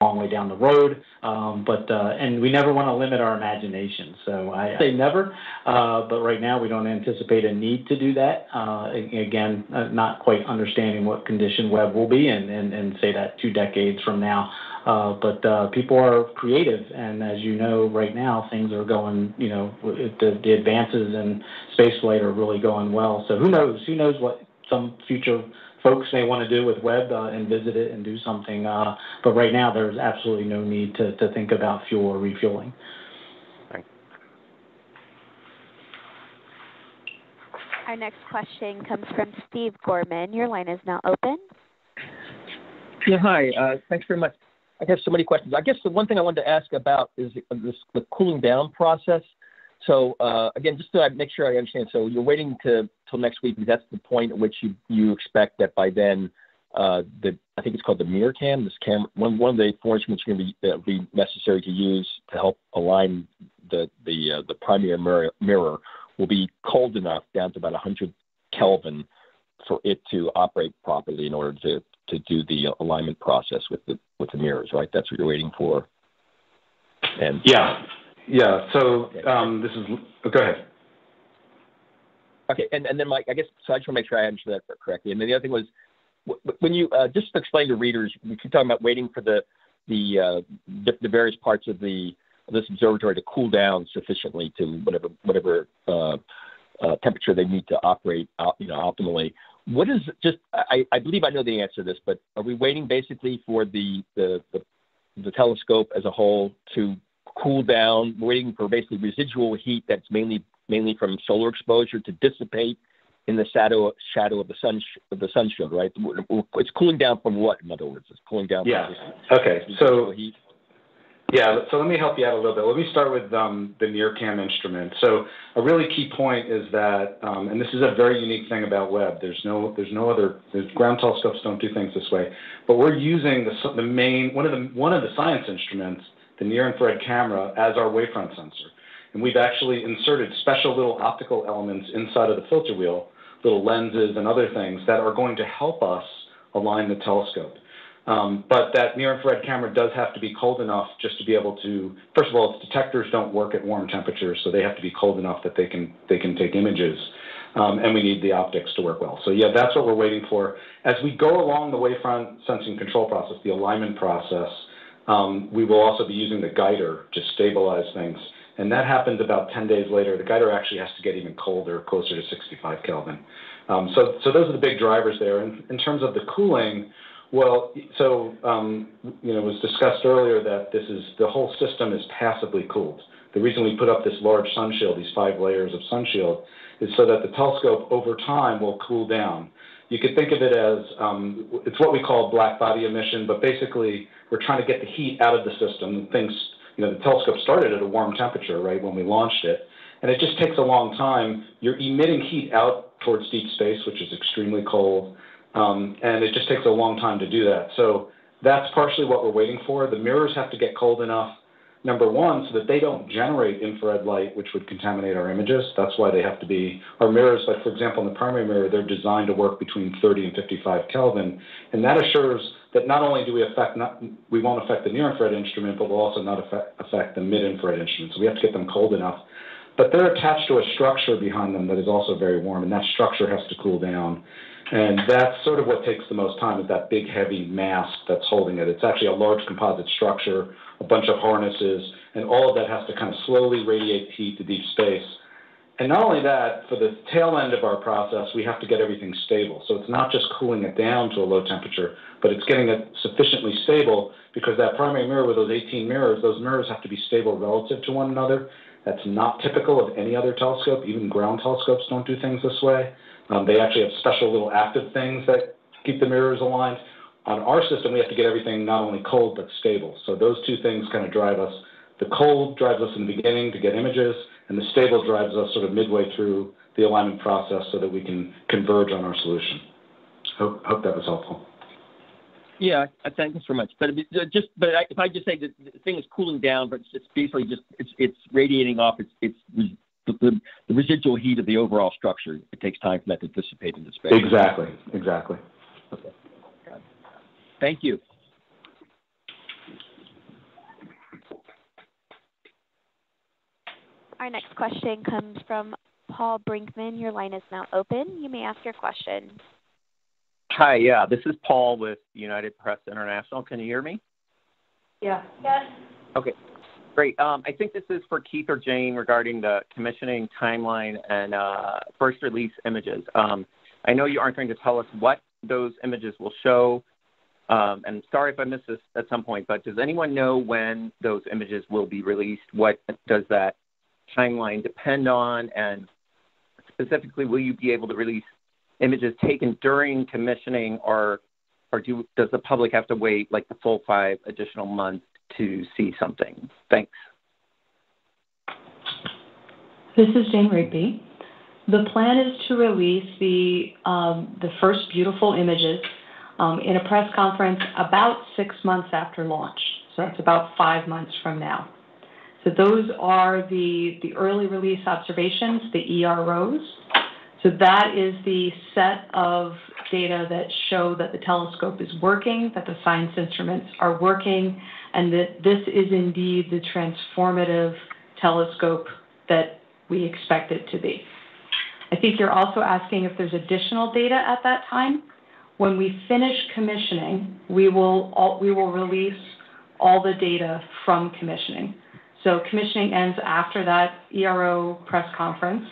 long way down the road. Um, but uh, and we never want to limit our imagination. So I say never, uh, but right now we don't anticipate a need to do that. Uh, again, uh, not quite understanding what condition Webb will be, and, and, and say that two decades from now. Uh, but uh, people are creative, and as you know, right now things are going. You know, the, the advances in spaceflight are really going well. So who knows? Who knows what some future folks may want to do with Webb uh, and visit it and do something. Uh, but right now, there's absolutely no need to, to think about fuel or refueling. Thanks. Our next question comes from Steve Gorman. Your line is now open. Yeah, hi. Uh, thanks very much. I have so many questions. I guess the one thing I wanted to ask about is this, the cooling down process. So uh, again, just to make sure I understand, so you're waiting to till next week because that's the point at which you you expect that by then uh, the I think it's called the mirror cam. This cam one one of the forms which going to be that be necessary to use to help align the the uh, the primary mirror, mirror will be cold enough down to about 100 Kelvin for it to operate properly in order to to do the alignment process with the with the mirrors. Right, that's what you're waiting for. And yeah, yeah. So um, this is oh, go ahead. Okay, and, and then Mike, I guess so. I just want to make sure I understood that correctly. And then the other thing was when you uh, just explain to readers, we keep talking about waiting for the the, uh, various parts of the of this observatory to cool down sufficiently to whatever whatever uh, uh, temperature they need to operate, out, you know, optimally. What is just? I, I believe I know the answer to this, but are we waiting basically for the the, the the telescope as a whole to cool down, waiting for basically residual heat that's mainly mainly from solar exposure to dissipate in the shadow shadow of the sun of the sun shield, right? It's cooling down from what? In other words, it's cooling down. Yeah. From okay. So heat. Yeah, so let me help you out a little bit. Let me start with um, the NIRCam instrument. So a really key point is that, um, and this is a very unique thing about Webb. There's no, there's no other. There's, ground telescopes don't do things this way, but we're using the, the main one of the one of the science instruments, the near infrared camera, as our wavefront sensor. And we've actually inserted special little optical elements inside of the filter wheel, little lenses and other things that are going to help us align the telescope. Um, but that near-infrared camera does have to be cold enough just to be able to, first of all, its detectors don't work at warm temperatures, so they have to be cold enough that they can, they can take images. Um, and we need the optics to work well. So yeah, that's what we're waiting for. As we go along the wavefront sensing control process, the alignment process, we will also be using the guider to stabilize things. And that happens about 10 days later. The guider actually has to get even colder, closer to 65 Kelvin. Um, so, so those are the big drivers there. In, in terms of the cooling, well, so um, you know, it was discussed earlier that this is the whole system is passively cooled. The reason we put up this large sun shield, these five layers of sun shield, is so that the telescope over time will cool down. You could think of it as um, it's what we call black body emission, but basically we're trying to get the heat out of the system. Things, you know, the telescope started at a warm temperature, right, when we launched it, and it just takes a long time. You're emitting heat out towards deep space, which is extremely cold. Um, and it just takes a long time to do that. So that's partially what we're waiting for. The mirrors have to get cold enough, number one, so that they don't generate infrared light, which would contaminate our images. That's why they have to be, our mirrors, like for example, in the primary mirror, they're designed to work between 30 and 55 Kelvin. And that assures that not only do we affect, not, we won't affect the near infrared instrument, but we'll also not affect, affect the mid infrared instrument. So we have to get them cold enough. But they're attached to a structure behind them that is also very warm, and that structure has to cool down. And that's sort of what takes the most time is that big heavy mass that's holding it. It's actually a large composite structure, a bunch of harnesses, and all of that has to kind of slowly radiate heat to deep space. And not only that, for the tail end of our process, we have to get everything stable. So it's not just cooling it down to a low temperature, but it's getting it sufficiently stable because that primary mirror with those 18 mirrors, those mirrors have to be stable relative to one another. That's not typical of any other telescope. Even ground telescopes don't do things this way. Um, they actually have special little active things that keep the mirrors aligned. On our system, we have to get everything not only cold but stable. So those two things kind of drive us. The cold drives us in the beginning to get images, and the stable drives us sort of midway through the alignment process so that we can converge on our solution. Hope, hope that was helpful. Yeah, thank you so much. But just, but if I just say the thing is cooling down, but it's basically just it's it's radiating off its its the, the residual heat of the overall structure. It takes time for that to dissipate into space. Exactly. Exactly. Okay. Thank you. Our next question comes from Paul Brinkman. Your line is now open. You may ask your question. Hi, yeah, this is Paul with United Press International. Can you hear me? Yeah. Yes. Okay. Great. Um, I think this is for Keith or Jane regarding the commissioning timeline and uh, first release images. Um, I know you aren't going to tell us what those images will show, um, and sorry if I missed this at some point, but does anyone know when those images will be released? What does that timeline depend on? And specifically, will you be able to release images taken during commissioning, or or do, does the public have to wait like the full five additional months to see something? Thanks. This is Jane Rigby. The plan is to release the, um, the first beautiful images um, in a press conference about six months after launch. So that's about five months from now. So those are the, the early release observations, the EROs. So that is the set of data that show that the telescope is working, that the science instruments are working, and that this is indeed the transformative telescope that we expect it to be. I think you're also asking if there's additional data at that time. When we finish commissioning, we will, all, we will release all the data from commissioning. So commissioning ends after that ERO press conference,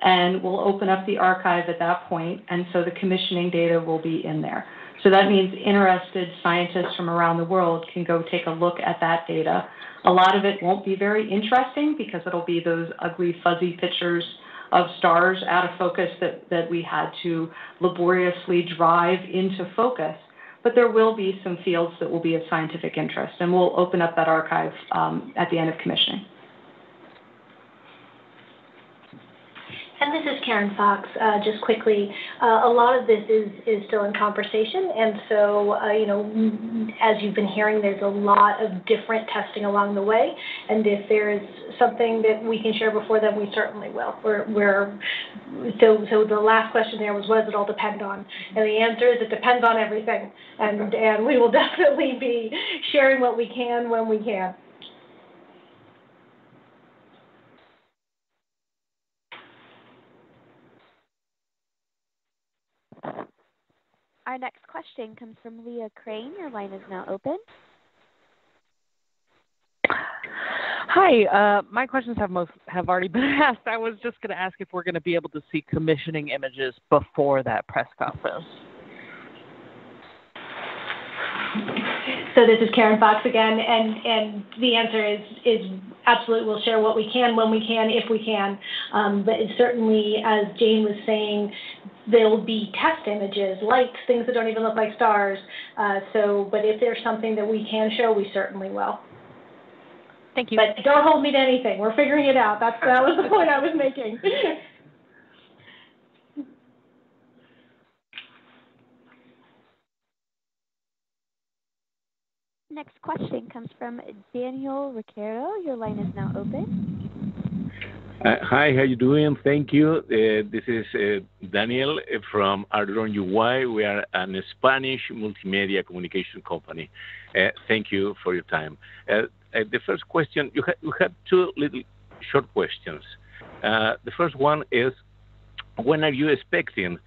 and we'll open up the archive at that point, and so the commissioning data will be in there. So that means interested scientists from around the world can go take a look at that data. A lot of it won't be very interesting because it'll be those ugly, fuzzy pictures of stars out of focus that, that we had to laboriously drive into focus. But there will be some fields that will be of scientific interest, and we'll open up that archive um, at the end of commissioning. And this is Karen Fox. Uh, just quickly, uh, a lot of this is, is still in conversation. And so, uh, you know, as you've been hearing, there's a lot of different testing along the way. And if there's something that we can share before then, we certainly will. We're, we're, so, so the last question there was, what does it all depend on? And the answer is it depends on everything. And, and we will [laughs] definitely be sharing what we can when we can. Our next question comes from Leah Crane. Your line is now open. Hi, uh, my questions have most have already [laughs] been asked. I was just going to ask if we're going to be able to see commissioning images before that press conference. So this is Karen Fox again, and, and the answer is, is absolutely we'll share what we can when we can, if we can. Um, but certainly, as Jane was saying, there'll be test images, lights, things that don't even look like stars. Uh, so, but if there's something that we can show, we certainly will. Thank you. But don't hold me to anything. We're figuring it out. That's that was the point I was making. [laughs] Next question comes from Daniel Ricardo. Your line is now open. Uh, hi, how are you doing? Thank you. Uh, this is uh, Daniel from Arderon UI. We are a Spanish multimedia communication company. Uh, thank you for your time. Uh, uh, the first question, you, ha you have two little short questions. the first one is, when are you expecting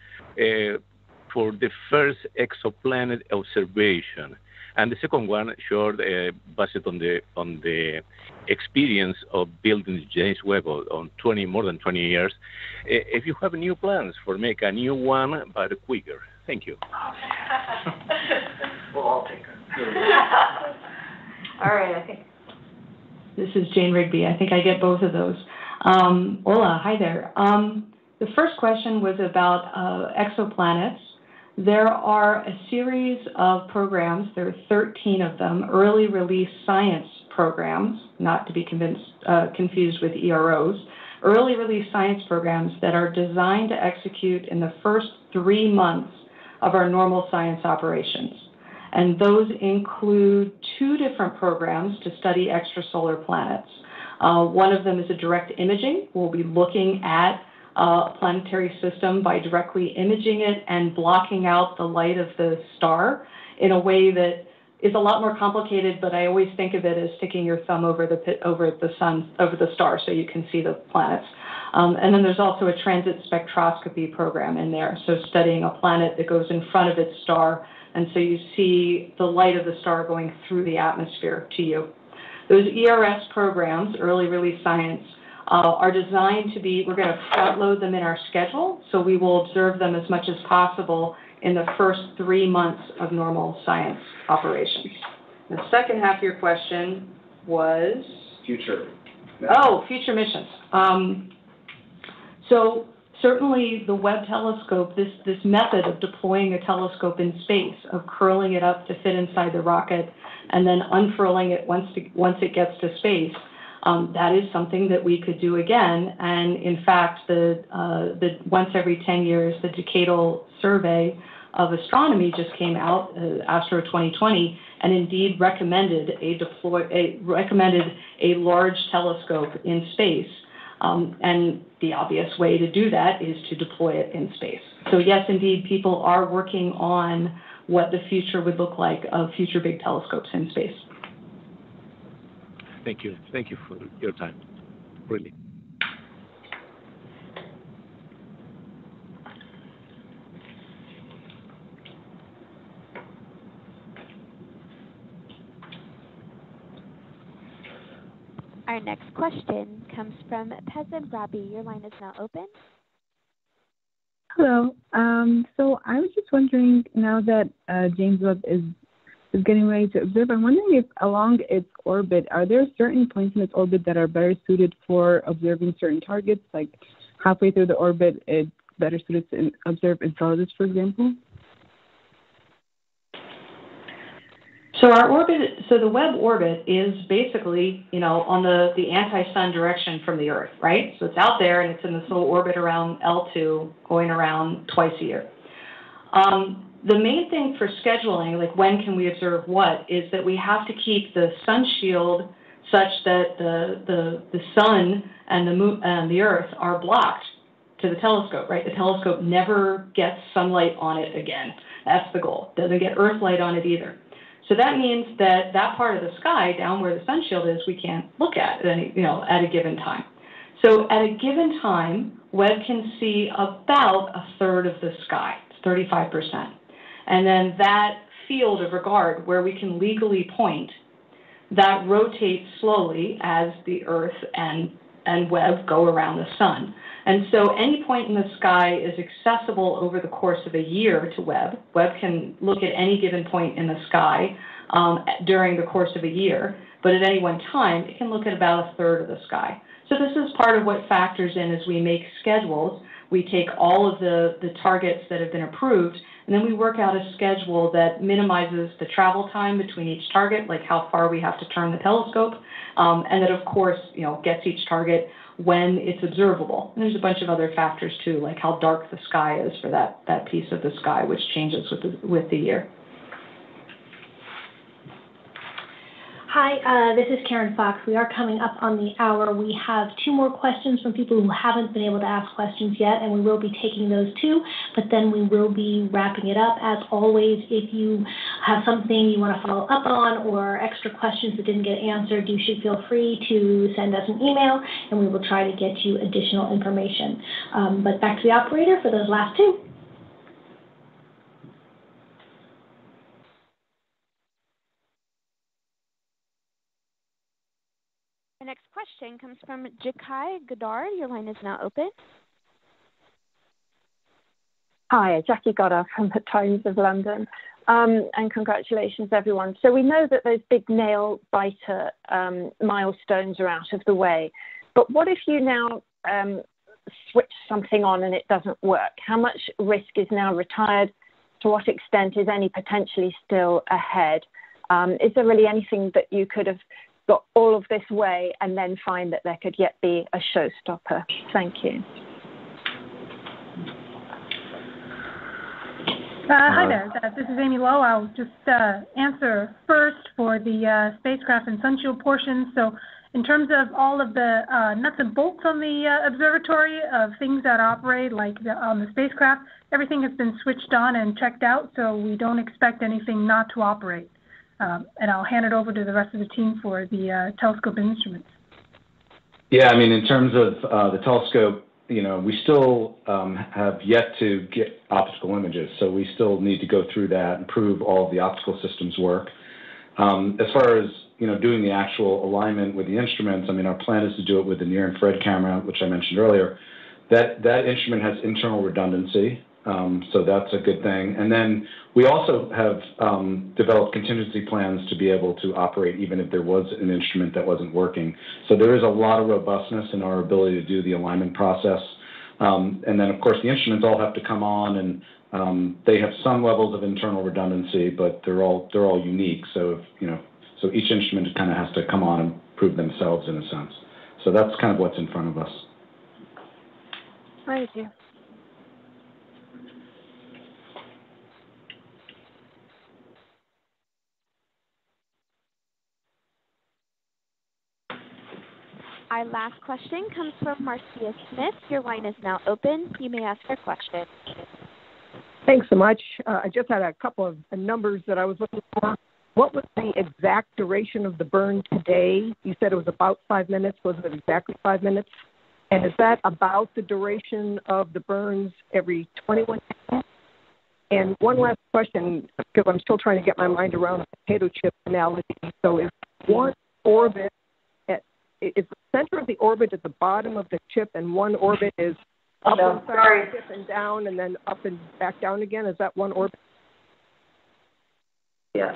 for the first exoplanet observation? And the second one, short, uh, based on the on the experience of building James Webb on 20 more than 20 years, uh, if you have new plans for make a new one but quicker. Thank you. [laughs] we'll all take it. [laughs] all right, I think. This is Jane Rigby. I think I get both of those. Um, hola, hi there. Um, the first question was about uh, exoplanets. There are a series of programs, there are 13 of them, early release science programs, not to be uh, confused with EROs, early release science programs that are designed to execute in the first three months of our normal science operations. And those include two different programs to study extrasolar planets. Uh, one of them is a direct imaging. We'll be looking at uh, planetary system by directly imaging it and blocking out the light of the star in a way that is a lot more complicated, but I always think of it as sticking your thumb over the pit, over the sun, over the star, so you can see the planets. Um, and then there's also a transit spectroscopy program in there, so studying a planet that goes in front of its star, and so you see the light of the star going through the atmosphere to you. Those ERS programs, early release science, uh, are designed to be, we're going to front load them in our schedule, so we will observe them as much as possible in the first three months of normal science operations. The second half of your question was? Future. Oh, future missions. Um, so certainly the Webb telescope, this, this method of deploying a telescope in space, of curling it up to fit inside the rocket and then unfurling it once, to, once it gets to space, um, that is something that we could do again. And in fact, the, uh, the once every 10 years, the decadal survey of astronomy just came out, uh, Astro 2020, and indeed recommended a deploy, a, recommended a large telescope in space. Um, and the obvious way to do that is to deploy it in space. So yes, indeed, people are working on what the future would look like of future big telescopes in space. Thank you. Thank you for your time. Really. Our next question comes from Peasant Rabi. Your line is now open. Hello. Um, so I was just wondering now that uh, James Webb is is getting ready to observe, I'm wondering if along its orbit, are there certain points in its orbit that are better suited for observing certain targets? Like halfway through the orbit, it's better suited to observe Enceladus, for example? So our orbit, so the Webb orbit is basically, you know, on the, the anti-sun direction from the Earth, right? So it's out there and it's in this little orbit around L2, going around twice a year. Um, the main thing for scheduling, like when can we observe what, is that we have to keep the sun shield such that the, the, the sun and the moon and the Earth are blocked to the telescope, right? The telescope never gets sunlight on it again. That's the goal. Doesn't get Earth light on it either. So that means that that part of the sky down where the sun shield is, we can't look at, any, you know, at a given time. So at a given time, Webb can see about a third of the sky, it's 35%. And then that field of regard where we can legally point, that rotates slowly as the Earth and, and Webb go around the sun. And so any point in the sky is accessible over the course of a year to Webb. Webb can look at any given point in the sky um, during the course of a year, but at any one time, it can look at about a third of the sky. So this is part of what factors in as we make schedules. We take all of the, the targets that have been approved and then we work out a schedule that minimizes the travel time between each target, like how far we have to turn the telescope, um, and that of course, you know, gets each target when it's observable. And there's a bunch of other factors too, like how dark the sky is for that, that piece of the sky, which changes with the, with the year. Hi, uh, this is Karen Fox. We are coming up on the hour. We have two more questions from people who haven't been able to ask questions yet, and we will be taking those too, but then we will be wrapping it up. As always, if you have something you want to follow up on or extra questions that didn't get answered, you should feel free to send us an email, and we will try to get you additional information. Um, but back to the operator for those last two. Next question comes from Jakai Goddard. Your line is now open. Hi, Jackie Goddard from the Times of London. Um, and congratulations, everyone. So we know that those big nail biter um, milestones are out of the way. But what if you now um, switch something on and it doesn't work? How much risk is now retired? To what extent is any potentially still ahead? Is there really anything that you could have got all of this way and then find that there could yet be a showstopper. Thank you. Uh, hi there, uh, this is Amy Lo. I'll just uh, answer first for the uh, spacecraft and sunshield portion. So in terms of all of the uh, nuts and bolts on the uh, observatory of things that operate, like the, on the spacecraft, everything has been switched on and checked out, so we don't expect anything not to operate. Um, and I'll hand it over to the rest of the team for the uh, telescope and instruments. Yeah, I mean, in terms of uh, the telescope, you know, we still um, have yet to get optical images, so we still need to go through that and prove all of the optical systems work. Um, as far as you know, doing the actual alignment with the instruments, I mean, our plan is to do it with the near-infrared camera, which I mentioned earlier. That that instrument has internal redundancy, so that's a good thing. And then we also have um, developed contingency plans to be able to operate even if there was an instrument that wasn't working. So there is a lot of robustness in our ability to do the alignment process. Um, and then, of course, the instruments all have to come on, and um, they have some levels of internal redundancy, but they're all they're all unique. So if, you know, so each instrument kind of has to come on and prove themselves in a sense. So that's kind of what's in front of us. Thank you. Our last question comes from Marcia Smith. Your line is now open. You may ask your question. Thanks so much. Uh, I just had a couple of numbers that I was looking for. What was the exact duration of the burn today? You said it was about five minutes. Was it exactly five minutes? And is that about the duration of the burns every 21 days? And one last question, because I'm still trying to get my mind around the potato chip analogy. So is one orbit is the center of the orbit at the bottom of the chip and one orbit is up No, and sorry. dip and down and then up and back down again? Is that one orbit? Yes.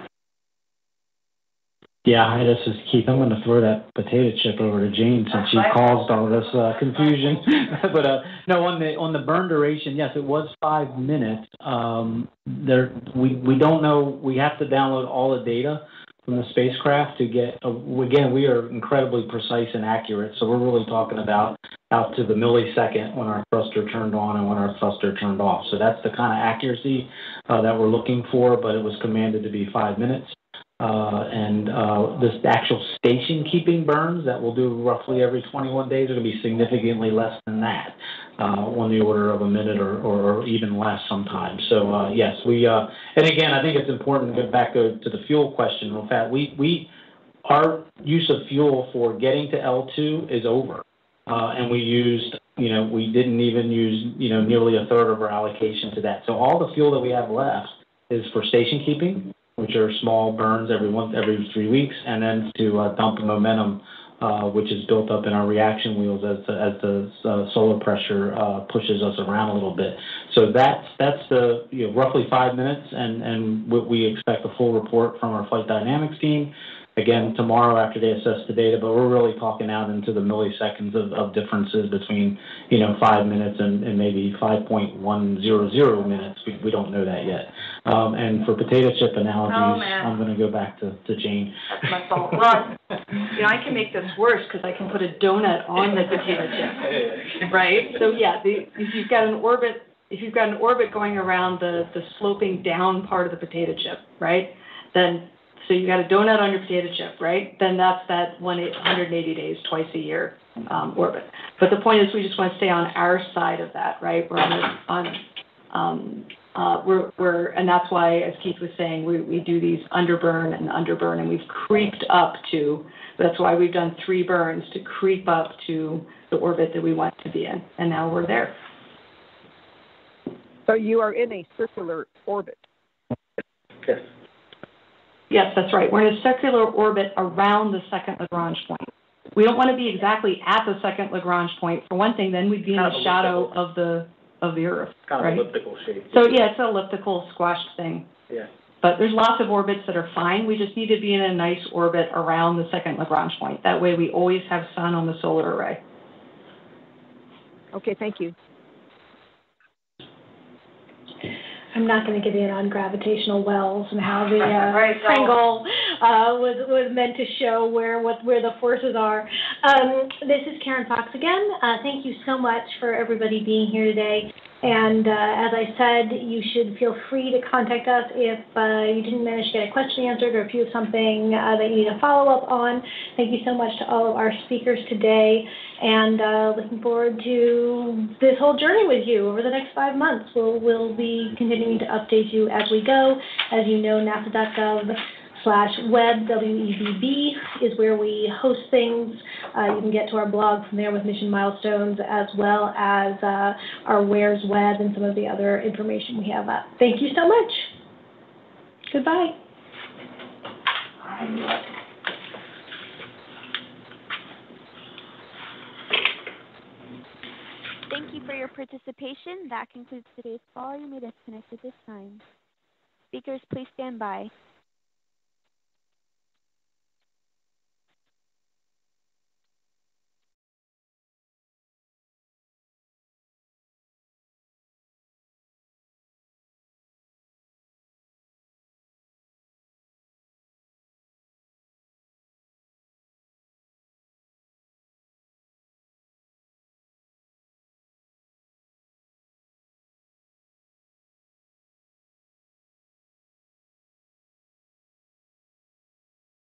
Yeah, hi, this is Keith. I'm going to throw that potato chip over to Jane since she caused all this uh, confusion. [laughs] but uh, no, on the on the burn duration, yes, it was five minutes. Um, there, we we don't know. We have to download all the data from the spacecraft to get. Again, we are incredibly precise and accurate. So we're really talking about out to the millisecond when our thruster turned on and when our thruster turned off. So that's the kind of accuracy uh, that we're looking for. But it was commanded to be five minutes. Uh, and uh, this actual station keeping burns that we'll do roughly every 21 days are going to be significantly less than that, uh, on the order of a minute or, or, even less sometimes. So yes, we and again, I think it's important to get back to, to the fuel question real fast. We we our use of fuel for getting to L2 is over, uh, and we used you know we didn't even use you know nearly a third of our allocation to that. So all the fuel that we have left is for station keeping which are small burns every one every three weeks, and then to uh, dump momentum, uh, which is built up in our reaction wheels as the, as the uh, solar pressure uh, pushes us around a little bit. So that's that's the you know, roughly five minutes, and and we expect a full report from our flight dynamics team. Again, tomorrow after they assess the data, but we're really talking out into the milliseconds of, of differences between, you know, five minutes and, and maybe 5.100 minutes. We, we don't know that yet. Um, and for potato chip analogies, Oh. I'm going to go back to, to Jane. That's my fault. Well, you know, I can make this worse because I can put a donut on the potato chip, right? So yeah, the, if you've got an orbit, if you've got an orbit going around the, the sloping down part of the potato chip, right? Then, so you got a donut on your potato chip, right? Then that's that 180 days, twice a year, um, orbit. But the point is, we just want to stay on our side of that, right? We're on, the- on, um, uh, we're, we're, and that's why, as Keith was saying, we, we do these underburn and underburn, and we've creeped up to, that's why we've done three burns, to creep up to the orbit that we want to be in, and now we're there. So you are in a circular orbit. Yes. Yes, that's right. We're in a circular orbit around the second Lagrange point. We don't want to be exactly at the second Lagrange point. For one thing, then we'd be in Kind the of shadow of the, of the Earth, Kind right? of elliptical shape. So, yeah, it's an elliptical squashed thing. Yeah. But there's lots of orbits that are fine. We just need to be in a nice orbit around the second Lagrange point. That way we always have sun on the solar array. Okay, thank you. I'm not going to get in on gravitational wells and how the [laughs] uh, Right, no. Pringle uh, was was meant to show where what where the forces are. Um, this is Karen Fox again. Uh, thank you so much for everybody being here today. And uh, as I said, you should feel free to contact us if uh, you didn't manage to get a question answered or if you have something uh, that you need a follow up on. Thank you so much to all of our speakers today and uh, looking forward to this whole journey with you over the next five months. We'll, we'll be continuing to update you as we go. As you know, nasa.gov slash webb, W-E-B-B, is where we host things. Uh, you can get to our blog from there with mission milestones as well as uh, our Where's Webb and some of the other information we have up. Thank you so much. Goodbye. Thank you for your participation. That concludes today's call. You may disconnect at this time. Speakers, please stand by.